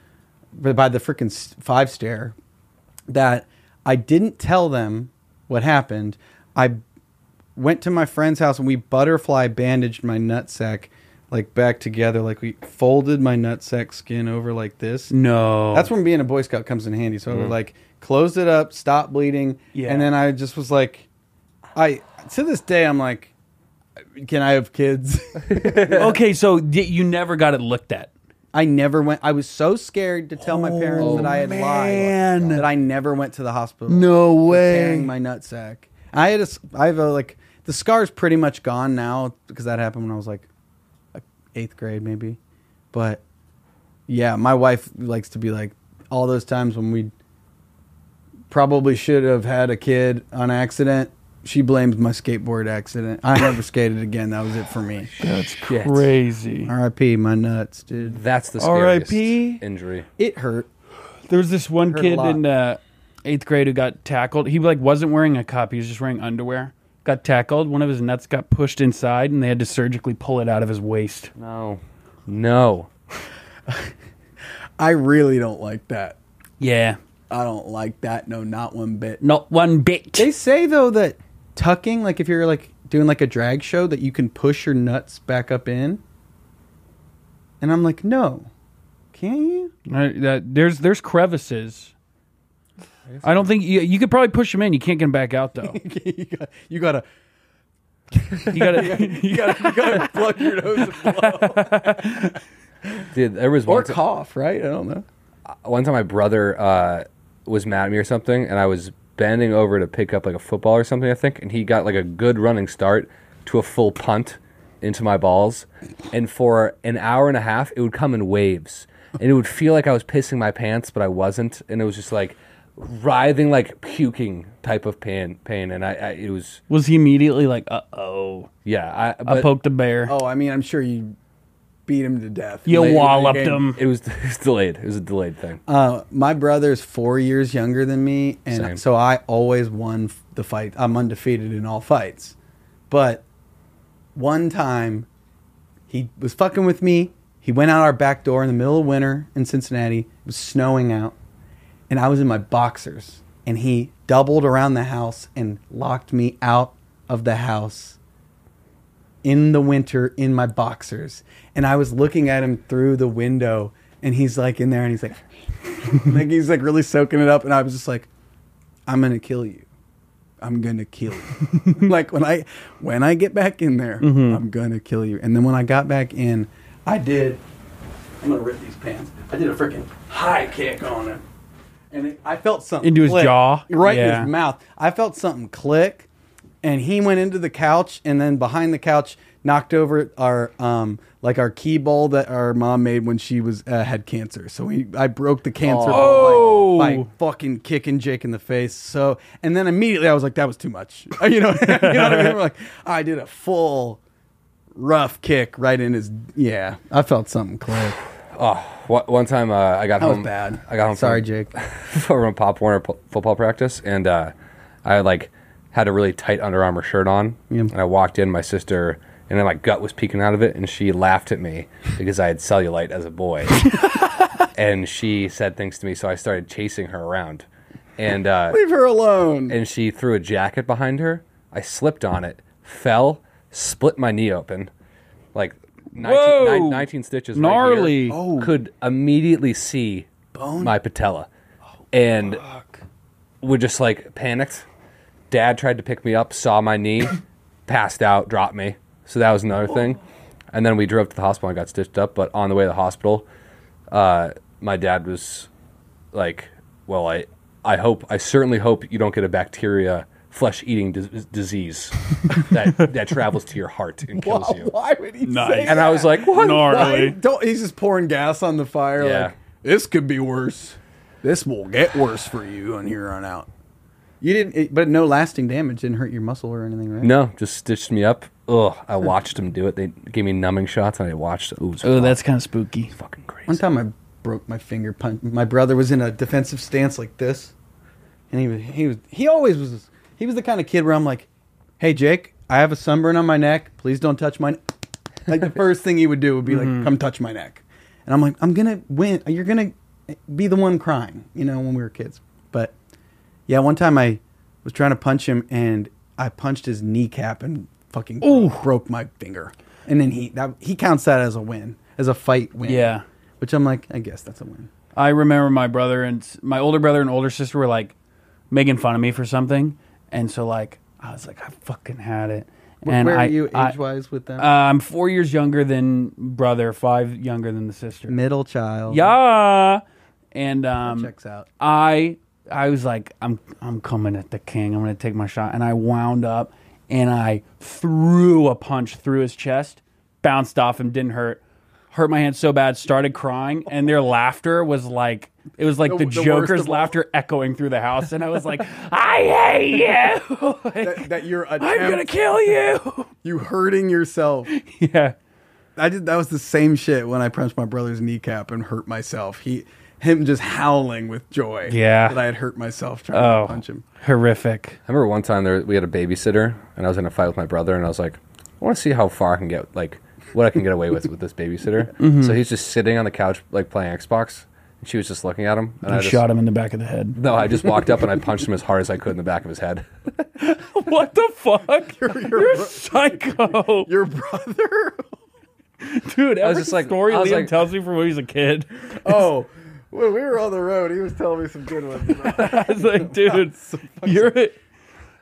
by by the freaking five stare that I didn't tell them what happened. I went to my friend's house and we butterfly bandaged my nutsack like back together, like we folded my nutsack skin over like this. No. That's when being a Boy Scout comes in handy. So I like closed it up, stopped bleeding, Yeah. and then I just was like, I to this day I'm like, can I have kids? okay. So you never got it looked at. I never went. I was so scared to tell my parents that I oh, had man. lied that I never went to the hospital. No for way. Tearing my nutsack. I had a. s- I have a like the scar's pretty much gone now because that happened when I was like, like eighth grade maybe, but yeah, my wife likes to be like all those times when we probably should have had a kid on accident. She blames my skateboard accident. I never skated again. That was it for me. That's crazy. R.I.P. My nuts, dude. That's the scariest R.I.P.. injury. It hurt. There was this one Hurt a kid lot. in uh, eighth grade who got tackled. He like wasn't wearing a cup. He was just wearing underwear. Got tackled. One of his nuts got pushed inside, and they had to surgically pull it out of his waist. No. No. I really don't like that. Yeah, I don't like that. No, not one bit. not one bit. They say though that tucking, like if you're like doing like a drag show, that you can push your nuts back up in. And I'm like, no, can't you? Uh, that- there's there's crevices. I don't think you, you could probably push them in. You can't get them back out though. you, got, you gotta, You gotta. you gotta, you gotta plug your nose and blow. Dude, there was or one, ti- cough, right? I don't know. one time my brother uh, was mad at me or something, and I was bending over to pick up like a football or something, I think, and he got like a good running start to a full punt into my balls. And for an hour and a half, it would come in waves. And it would feel like I was pissing my pants, but I wasn't. And it was just like writhing, like puking type of pain. Pain, and I, I it was Was he immediately like, uh oh, yeah. I, I poked a bear? Oh, I mean, I'm sure you beat him to death. you late in the walloped game. him. it was it was delayed. It was a delayed thing. Uh, my brother's four years younger than me, and Same. so I always won f- the fight. I'm undefeated in all fights. But one time, he was fucking with me. He went out our back door in the middle of winter in Cincinnati. It was snowing out, and I was in my boxers. And he doubled around the house and locked me out of the house in the winter in my boxers. And I was looking at him through the window, and he's like in there, and he's like, like he's like really soaking it up, and I was just like, I'm gonna kill you. I'm gonna kill you. like when I when I get back in there, I'm gonna kill you. And then when I got back in, I did. I'm gonna rip these pants. I did a freaking high kick on him, and it, I felt something Into his click jaw? right in his mouth. I felt something click, and he went into the couch and then behind the couch knocked over our um like our key bowl that our mom made when she was uh, had cancer. So he, I broke the cancer bowl by, by Oh. fucking kicking Jake in the face. So and then immediately I was like, that was too much. you know, you know what I mean? We're like I did a full rough kick right in his yeah. I felt something click. One one time uh, I got That was home. bad. I got home. Sorry, from, Jake. from a Pop Warner po- football practice, and uh, I like had a really tight Under Armour shirt on, Yeah. and I walked in. My sister and then my gut was peeking out of it, and she laughed at me because I had cellulite as a boy, and she said things to me. So I started chasing her around, and uh, Leave her alone. and she threw a jacket behind her. I slipped on it, fell, split my knee open, like 19, Whoa! nine- 19 stitches. right Gnarly. here. Oh. Could immediately see my patella, and we're just like panicked. Dad tried to pick me up, saw my knee, passed out, dropped me. So that was another thing. And then we drove to the hospital and got stitched up. But on the way to the hospital, uh, my dad was like, "Well, I, I hope, I certainly hope you don't get a bacteria flesh-eating dis- disease that that travels to your heart and kills Why, you." why would he Nice. say And I was like, "What?" Why? Gnarly. Don't he's just pouring gas on the fire. Yeah. Like this could be worse. This will get worse for you on here on out. You didn't, it, but no lasting damage didn't hurt your muscle or anything, right? No, just stitched me up. Ugh, I watched him do it. They gave me numbing shots, and I watched. Ooh, it was Oh, that's kind of spooky. fucking crazy. One time I broke my finger. Punch. My brother was in a defensive stance like this, and he was he was he always was he was the kind of kid where I'm like, "Hey Jake, I have a sunburn on my neck. Please don't touch my." Like the first thing he would do would be like, mm-hmm. "Come touch my neck," and I'm like, "I'm gonna win. You're gonna be the one crying," you know, when we were kids. But yeah, one time I was trying to punch him and I punched his kneecap and fucking Ooh. broke my finger. And then he that, he counts that as a win, as a fight win. Yeah. Which I'm like, I guess that's a win. I remember my brother and my older brother and older sister were like making fun of me for something, and so like I was like, I fucking had it. And Where I, are you age wise with them? Uh, I'm four years younger than brother, five younger than the sister. Middle child. Yeah, and um, Checks out. I I was like, I'm I'm coming at the king. I'm gonna take my shot, and I wound up and I threw a punch through his chest, bounced off him, didn't hurt. Hurt my hand so bad, started crying, and their laughter was like it was like The- the, the Joker's laughter echoing through the house, and I was like, I hate you. That, that you're I'm gonna kill you. you hurting yourself. yeah. I did that was the same shit when I punched my brother's kneecap and hurt myself. He him just howling with joy. Yeah. That I had hurt myself trying Oh, to punch him. horrific. I remember one time there we had a babysitter, and I was in a fight with my brother, and I was like, I want to see how far I can get, like what I can get away with with this babysitter. Mm-hmm. So he's just sitting on the couch, like playing Xbox, and she was just looking at him. And I I just, shot him in the back of the head. No, I just walked up and I punched him as hard as I could in the back of his head. What the fuck? You're, psycho, Your brother? dude. Every was just like- story I was Liam like- tells me from when he was a kid. oh. When we were on the road, he was telling me some good ones. I was like, dude, you're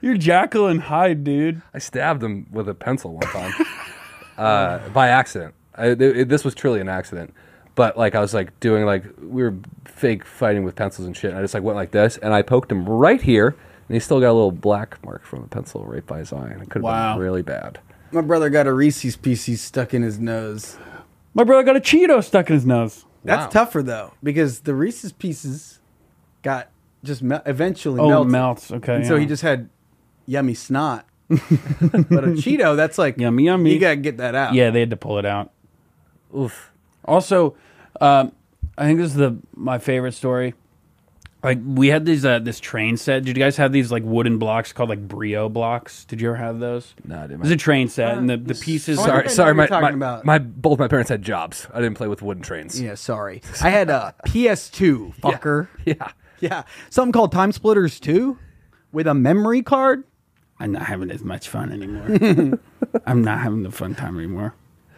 you're Jekyll and Hyde, dude. I stabbed him with a pencil one time uh, by accident. I, it, it- this was truly an accident. But like I was like doing like we were fake fighting with pencils and shit. And I just like went like this, and I poked him right here, and he still got a little black mark from the pencil right by his eye, and it could have Wow. been really bad. My brother got a Reese's Pieces stuck in his nose. My brother got a Cheeto stuck in his nose. That's Wow. tougher though, because the Reese's Pieces got just mel- eventually Oh, melted. melts. Okay, And so he just had yummy snot. but a Cheeto, that's like Yummy, yummy. You gotta get that out. Yeah, they had to pull it out. Oof. Also, um, I think this is the my favorite story. Like we had these uh, this train set. Did you guys have these like wooden blocks called like brio blocks? Did you ever have those? No, I didn't. It was a train set, and the, the pieces. I sorry, think I know sorry. what My, you're talking my, about. my both my parents had jobs. I didn't play with wooden trains. Yeah, sorry. I had a PS2, fucker. Yeah. Yeah. Something called TimeSplitters 2 with a memory card. I'm not having as much fun anymore. I'm not having the fun time anymore.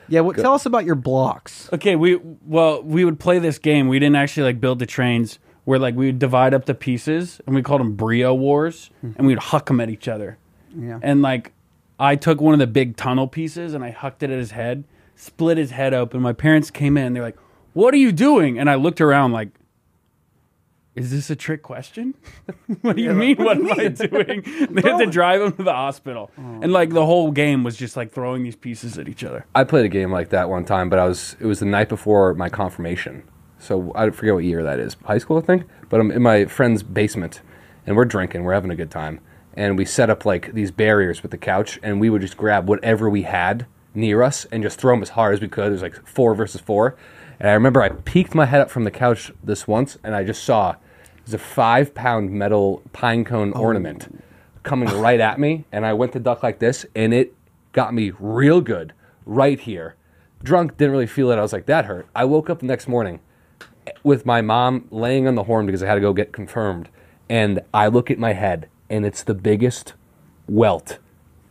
Yeah, what, tell us about your blocks. Okay, we well we would play this game. We didn't actually like build the trains. Where like we would divide up the pieces, and we called them brio wars, and we'd huck them at each other. Yeah. And like, I took one of the big tunnel pieces and I hucked it at his head, split his head open. My parents came in. They're like, "What are you doing?" And I looked around like, Is this a trick question? what do you mean? What am I doing? They had to drive him to the hospital, and like the whole game was just like throwing these pieces at each other. I played a game like that one time, but I was it was the night before my confirmation. So I forget what year that is, high school I think. But I'm in my friend's basement, and we're drinking, we're having a good time, and we set up like these barriers with the couch, and we would just grab whatever we had near us and just throw them as hard as we could. It was like four versus four, and I remember I peeked my head up from the couch this once, and I just saw it was a five pound metal pine cone oh. ornament coming right at me, and I went to duck like this, and it got me real good right here. Drunk, didn't really feel it. I was like, that hurt. I woke up the next morning with my mom laying on the horn because I had to go get confirmed, and I look at my head, and it's the biggest welt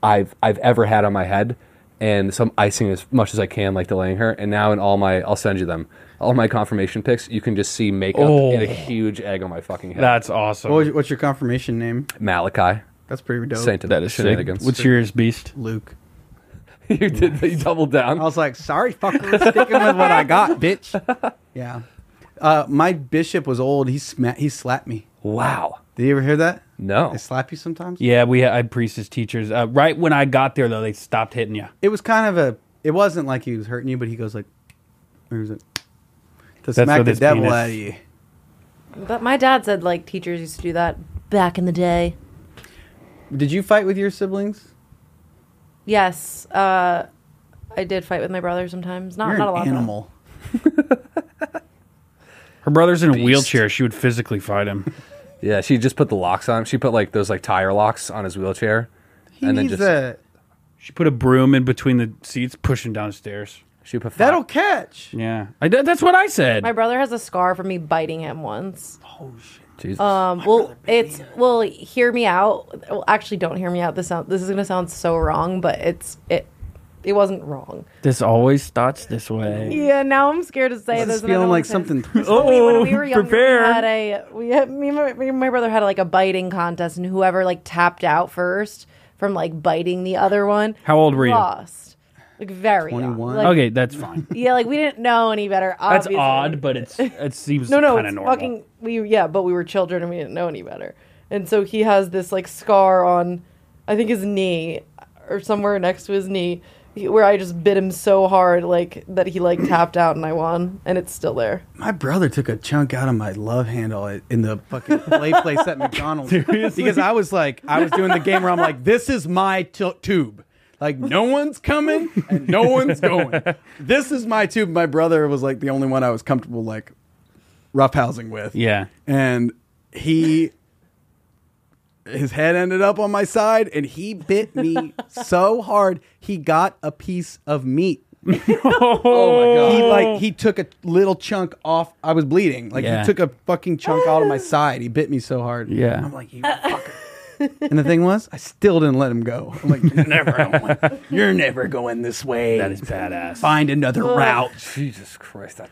I've I've ever had on my head, and some icing as much as I can, like delaying her. And now in all my, I'll send you them. All my confirmation pics, you can just see makeup and a Oh. huge egg on my fucking head. That's awesome. What was- what's your confirmation name? Malachi. That's pretty dope. Saint of that is sick. shenanigans. What's yours, Beast? Luke. you did you doubled down. I was like, sorry, fucker, sticking with what I got, bitch. Yeah. Uh, my bishop was old. He sma- he slapped me. Wow. Did you ever hear that? No. They slap you sometimes. Yeah, we had, I had priestess teachers. Uh, right when I got there, though, they stopped hitting you. It was kind of a. It wasn't like he was hurting you, but he goes like, "Where is it?" To That's smack the devil penis. out of you. But my dad said like teachers used to do that back in the day. Did you fight with your siblings? Yes, uh, I did fight with my brother sometimes. Not You're not a an lot. though. animal. Her brother's in a Beast. wheelchair. She would physically fight him. Yeah, she just put the locks on. She put like those like tire locks on his wheelchair, He and then needs just a. She put a broom in between the seats, pushing downstairs. she put. That'll catch. Yeah, I, did- that's what I said. My brother has a scar from me biting him once. Oh shit. Jesus. Um, well, it's well, hear me out. Well, actually, don't hear me out. This sound this is gonna sound so wrong, but it's it. It wasn't wrong. this always starts this way. Yeah, now I'm scared to say This this. is and I don't feeling like something. Oh, we, when we were oh, younger, prepare. we had a we had me and my, me and my brother had like a biting contest, and whoever like tapped out first from like biting the other one. How old were you? Lost. Like very young. 21? Like, okay, that's fine. Yeah, like we didn't know any better. That's odd, but it's it seems No, no, kind of it's normal. fucking. We yeah, but we were children and we didn't know any better. And so he has this like scar on, I think his knee, or somewhere next to his knee, he- where I just bit him so hard like that he like tapped out and I won, and it's still there. My brother took a chunk out of my love handle at- in the fucking play place at McDonald's because I was like, I was doing the game where I'm like, this is my t- tube. Like no one's coming and no one's going. This is my tube. My brother was like the only one I was comfortable like roughhousing with. Yeah. and he his head ended up on my side and he bit me so hard he got a piece of meat oh my god. he like he took a little chunk off i was bleeding like Yeah. he took a fucking chunk out of my side he bit me so hard Yeah. i'm like you fucker and the thing was i still didn't let him go i'm like you're never going, you're never going this way That is badass. find another route Jesus Christ. That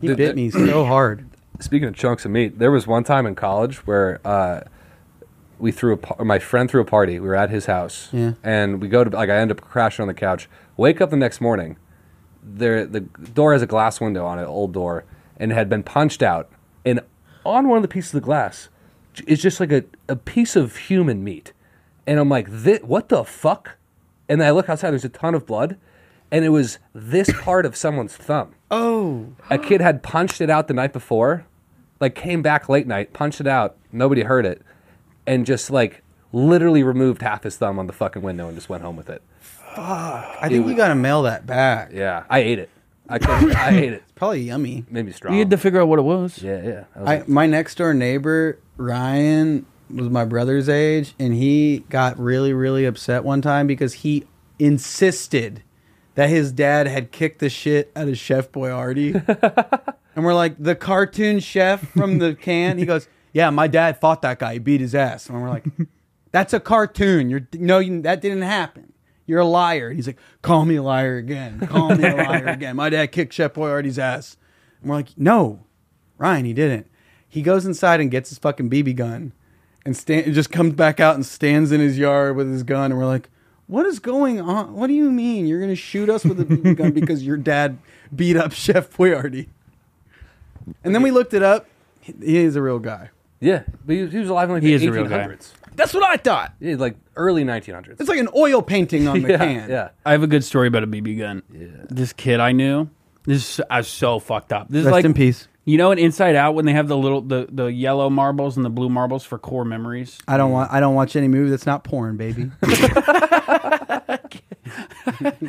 he bit me so hard Speaking of chunks of meat, there was one time in college where uh, we threw a my friend threw a party. We were at his house, Yeah. and we go to like I end up crashing on the couch. Wake up the next morning, there the door has a glass window on it, old door, and it had been punched out, and on one of the pieces of the glass is just like a, a piece of human meat, and I'm like, "Thi- what the fuck? And then I look outside, there's a ton of blood, and it was this part of someone's thumb oh a kid had punched it out the night before, like came back late night, punched it out, nobody heard it, and just like literally removed half his thumb on the fucking window and just went home with it. Fuck. I think you gotta mail that back Yeah, I ate it. I couldn't, I ate it. It's probably yummy Made me strong. You had to figure out what it was. yeah, yeah. I was I, like, my next door neighbor Ryan was my brother's age, and he got really, really upset one time because he insisted that his dad had kicked the shit out of Chef Boyardee, and we're like, the cartoon chef from the can. He goes, "Yeah, my dad fought that guy. He beat his ass." And we're like, "That's a cartoon. You're no, you, that didn't happen." You're a liar. And he's like, call me a liar again. Call me a liar again. My dad kicked Chef Boyardee's ass. And we're like, no, Ryan, he didn't. He goes inside and gets his fucking BB gun and stand, just comes back out and stands in his yard with his gun. And we're like, what is going on? What do you mean? You're going to shoot us with a BB gun because your dad beat up Chef Boyardee? And then we looked it up. He is a real guy. Yeah, but he, he was alive in like He the is a real guy. 1800s. That's what I thought. Yeah, like early 1900s. It's like an oil painting on the yeah, can. yeah. I have a good story about a BB gun. Yeah. This kid I knew, this is, I was so fucked up. This is Rest like in peace. You know, in Inside Out when they have the little the, the yellow marbles and the blue marbles for core memories. I don't want. I don't watch any movie that's not porn, baby.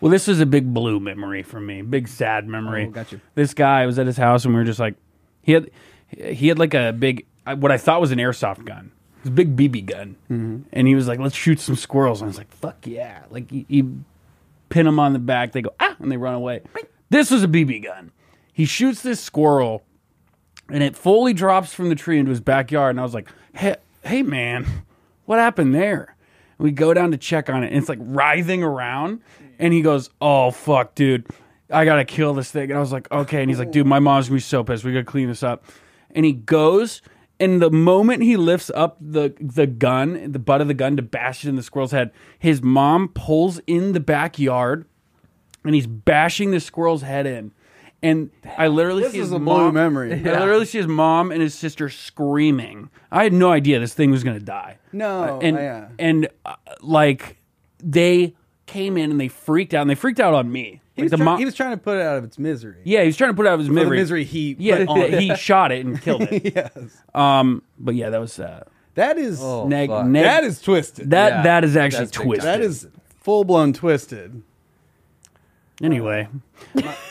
Well, this is a big blue memory for me, big sad memory. Oh, got you. This guy was at his house and we were just like, he had he had like a big what I thought was an airsoft gun, it was a big BB gun, Mm-hmm. and he was like, let's shoot some squirrels. And I was like, fuck yeah! Like you, you pin them on the back, they go ah, and they run away. This was a BB gun. He shoots this squirrel, and it fully drops from the tree into his backyard. And I was like, hey, hey man, what happened there? And we go down to check on it, and it's like writhing around. And he goes, "Oh fuck, dude, I gotta kill this thing." And I was like, "Okay." And he's like, "Dude, my mom's gonna be so pissed. We gotta clean this up." And he goes, and the moment he lifts up the the gun, the butt of the gun to bash it in the squirrel's head, his mom pulls in the backyard, and he's bashing the squirrel's head in. And I literally This see is his mom, memory. I literally see his mom and his sister screaming. I had no idea this thing was gonna die. No, Uh, and yeah. and uh, like they came in and they freaked out and they freaked out on me. He Like was, the try- mom, he was trying to put it out of its misery. yeah, he was trying to put it out of his For the misery. misery he yeah, put on it. he shot it and killed it. yes. Um, but yeah, that was uh, That is neg- fuck. neg- that is twisted. that Yeah, that is actually that's big twisted. that is full blown twisted. anyway.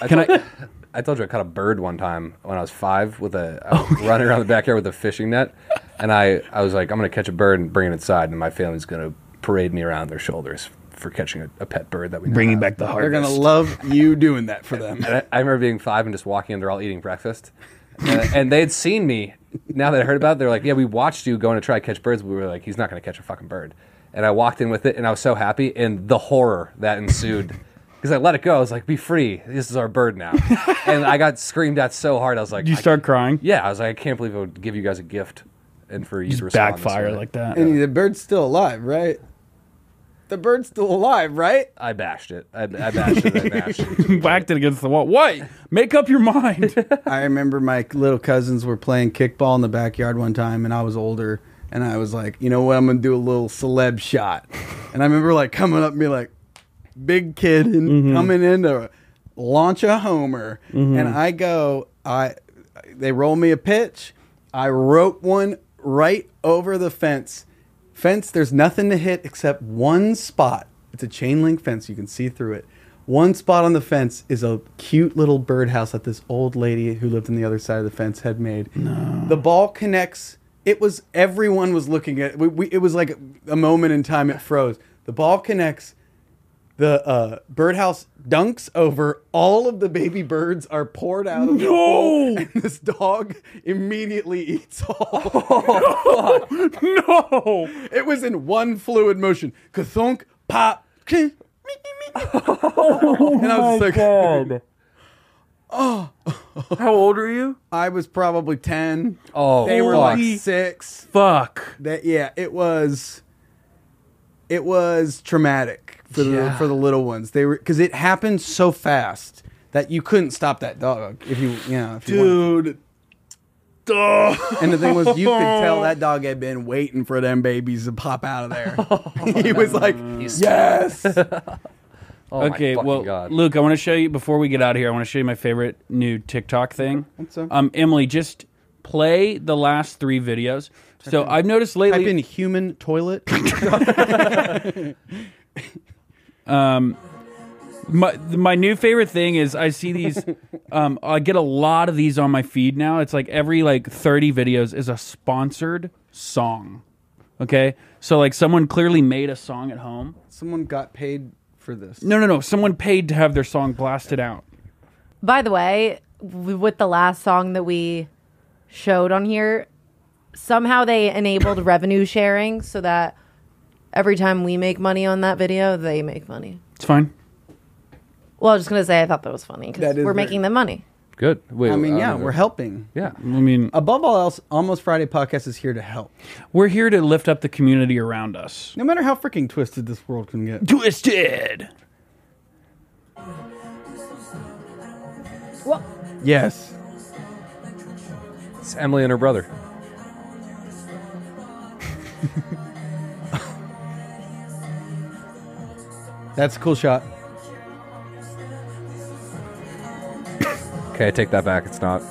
I Can told, I told you I caught a bird one time when I was five with a I was running around the backyard with a fishing net, and I, I was like, I'm gonna catch a bird and bring it inside, and my family's gonna parade me around their shoulders for catching a, a pet bird that we now Bringing have. back the heart. They're gonna love you doing that for them. And I, I remember being five and just walking in, they're all eating breakfast. Uh, and they'd seen me. Now that I heard about it, they're like, Yeah, we watched you going to try to catch birds. We were like, He's not going to catch a fucking bird. And I walked in with it, and I was so happy. And the horror that ensued, because I let it go. I was like, Be free. This is our bird now. and I got screamed at so hard. I was like, you start crying. Yeah, I was like, I can't believe I would give you guys a gift. And for you Just to respond this backfire like that. And the bird's still alive, right? The bird's still alive, right? I bashed it. I, I bashed it. I bashed it. Whacked it against the wall. What? Make up your mind. I remember my little cousins were playing kickball in the backyard one time, and I was older, and I was like, you know what, I'm gonna do a little celeb shot. And I remember like coming up and be like, big kid and mm-hmm. coming in to launch a homer, mm-hmm. and I go, I, they roll me a pitch, I wrote one right over the fence. Fence, there's nothing to hit except one spot. It's a chain link fence. You can see through it. One spot on the fence is a cute little birdhouse that this old lady who lived on the other side of the fence had made. The ball connects. It was everyone was looking at. We, we, it was like a moment in time. It froze. The ball connects. The uh, birdhouse dunks over. All of the baby birds are poured out of the hole, and this dog immediately eats all. no. It was in one fluid motion. Kathunk, pop, kink, and I was like, God. oh. How old are you? I was probably ten. Oh, They were fuck. like six. Fuck. That yeah, it was. It was traumatic for the Yeah. for the little ones. They were because it happened so fast that you couldn't stop that dog if you you know if you wanted- Dude. And the thing was, you could tell that dog had been waiting for them babies to pop out of there. he was like, yes. Oh okay, fucking well, God. Luke, I want to show you before we get out of here. I want to show you my favorite new TikTok thing. What's up? Um, Emily, just play the last three videos. So I've noticed lately. Type in human toilet. My my new favorite thing is I see these. um, I get a lot of these on my feed now. It's like every like thirty videos is a sponsored song. Okay, so like someone clearly made a song at home. Someone got paid for this. No, no, no. Someone paid to have their song blasted out. By the way, w- with the last song that we showed on here, somehow they enabled revenue sharing so that every time we make money on that video, they make money. It's fine. Well, I was just gonna say I thought that was funny because That is we're very- making them money. Good. Wait, I mean, uh, yeah, know. we're helping. Yeah. I mean, Above all else, Almost Friday podcast is here to help. we're here to lift up the community around us. No matter how freaking twisted this world can get. Twisted. What? Yes. It's Emily and her brother. That's a cool shot. Okay, I take that back. It's not.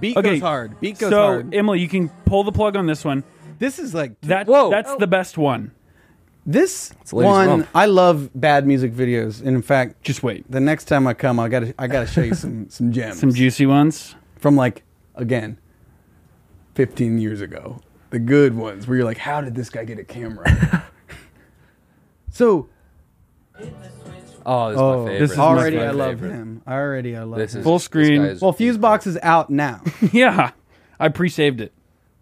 Beat Okay, goes hard. Beat goes so hard. Emily, you can pull the plug on this one. this is like That Whoa. that's the best one. this a ladies' one. rump. I love bad music videos, and in fact, Just wait. the next time I come, I gotta I gotta show you some some gems. Some juicy ones. from like again, fifteen years ago. The good ones where you're like, how did this guy get a camera? so Oh, this is oh, my favorite. this is my already I my love favorite. him. Already I love This him. is Full this screen. guy is- well, Fusebox is out now. yeah, I pre-saved it.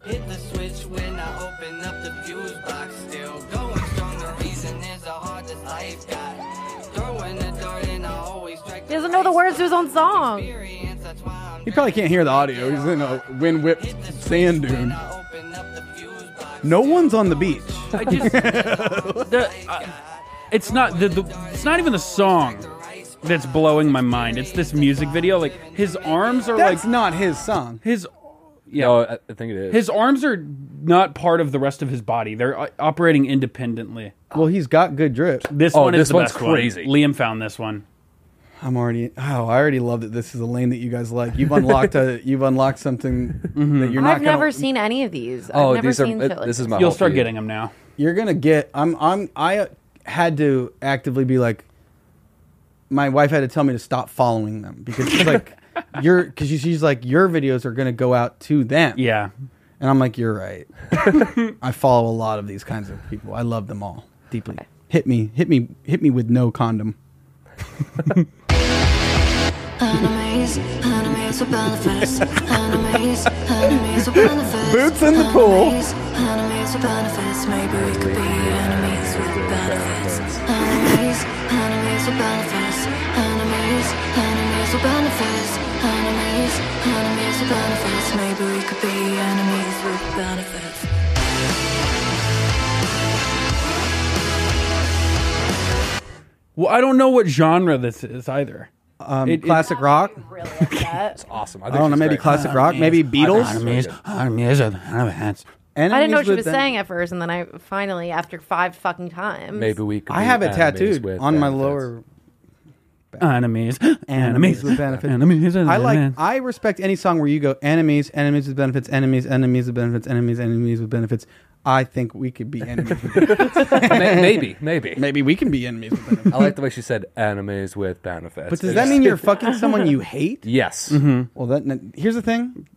Hit the switch when I open up the fuse box. Still going strong. The reason is the hardest life got. Throwing the dart and I always strike. He doesn't know the words to his own song. Experience, that's why I'm he probably can't hear the audio. He's in a wind whipped sand dune. No one's on the beach. I just the, uh, it's not the, the it's not even the song that's blowing my mind. It's this music video. Like his arms are That's like not his song. his yeah. No, I I think it is. His arms are not part of the rest of his body. They're uh, operating independently. Well, he's got good drip. This Oh, one is this the one's best one. crazy. Liam found this one. I'm already. Oh, I already love that. This is a lane that you guys like. You've unlocked a. You've unlocked something mm-hmm. that you're not. I've gonna, never seen any of these. oh, I've never these are. seen shit like this is my. You'll start feed. getting them now. You're gonna get. I'm. I'm. I had to actively be like. My wife had to tell me to stop following them because she's like, you're because she's like your videos are gonna go out to them. Yeah. And I'm like, you're right. I follow a lot of these kinds of people. I love them all deeply. Hit me, hit me, hit me with no condom. Boots in the pool. Enemies, enemies with benefits. Maybe we could be enemies with benefits. Enemies, enemies with benefits. Enemies, enemies with benefits. Enemies, enemies with benefits. Maybe we could be enemies with benefits. Well, I don't know what genre this is either. Um, It- it- classic rock. Really upset. Awesome. I don't know, maybe classic rock, maybe Beatles. Enemies with benefits. I didn't know what she was saying at first, and then I finally, after five fucking times, Maybe we. Could I be have it enemies tattooed with on my benefits. lower. Enemies. Enemies with benefits. Enemies with I like. I respect any song where you go enemies, enemies with benefits, enemies, enemies with benefits, enemies, enemies with benefits. I think we could be enemies. with maybe, maybe. Maybe we can be enemies with benefits. I like the way she said enemies with benefits. But does that mean you're fucking someone you hate? Yes. Mm-hmm. Well, that here's the thing.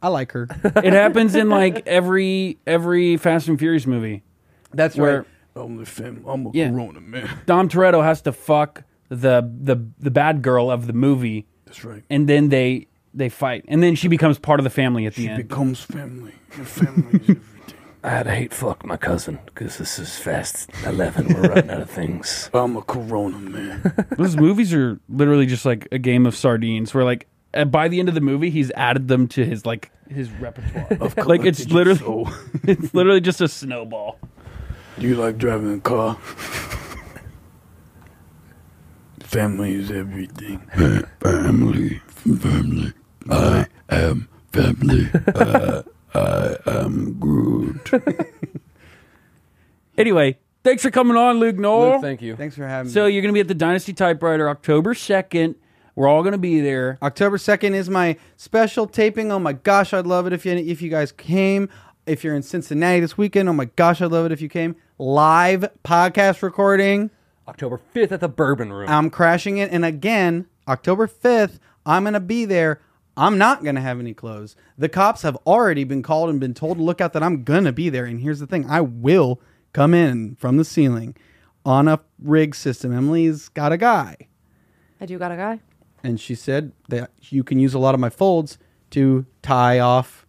I like her. it happens in like every every Fast and Furious movie. That's Where- right. I'm the fam. I'm a Yeah. Corona man. Dom Toretto has to fuck the the the bad girl of the movie, That's right. and then they they fight, and then she becomes part of the family at the end. becomes family. Your family is everything. I had to hate fuck my cousin because this is fast 11. We're running out of things. I'm a Corona man. Those movies are literally just like a game of sardines, where like by the end of the movie, he's added them to his like his repertoire. like it's collected literally soul. it's literally just a snowball. Do you like driving a car? Family is everything. family, family. I am family. Uh, I am Groot. Anyway, thanks for coming on, Luke Null. Luke, thank you. Thanks for having me. So me. you're gonna be at the Dynasty Typewriter October second. We're all gonna be there. October second is my special taping. Oh my gosh, I'd love it if you if you guys came. If you're in Cincinnati this weekend, oh my gosh, I'd love it if you came. Live podcast recording. October 5th at the Bourbon Room. I'm crashing it. And again, October 5th, I'm going to be there. I'm not going to have any clothes. The cops have already been called and been told to look out that I'm going to be there. And here's the thing I will come in from the ceiling on a rig system. Emily's got a guy. I do got a guy. And she said that you can use a lot of my folds to tie off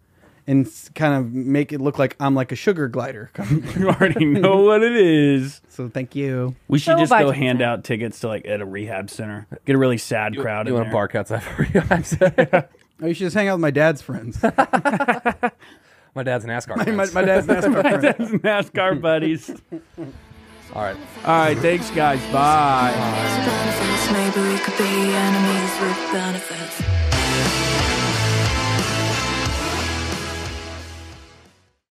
and kind of make it look like I'm like a sugar glider. You already know what it is. so thank you. We should So just go Jason. hand out tickets to like at a rehab center. Get a really sad crowd you in want to there. bark outside for you guys? Oh, you should just hang out with my dad's friends. My dad's an NASCAR. my, friends. my dad's NASCAR friend. NASCAR buddies. All right. All right, thanks guys. Bye. benefits. Maybe we could be enemies with benefits.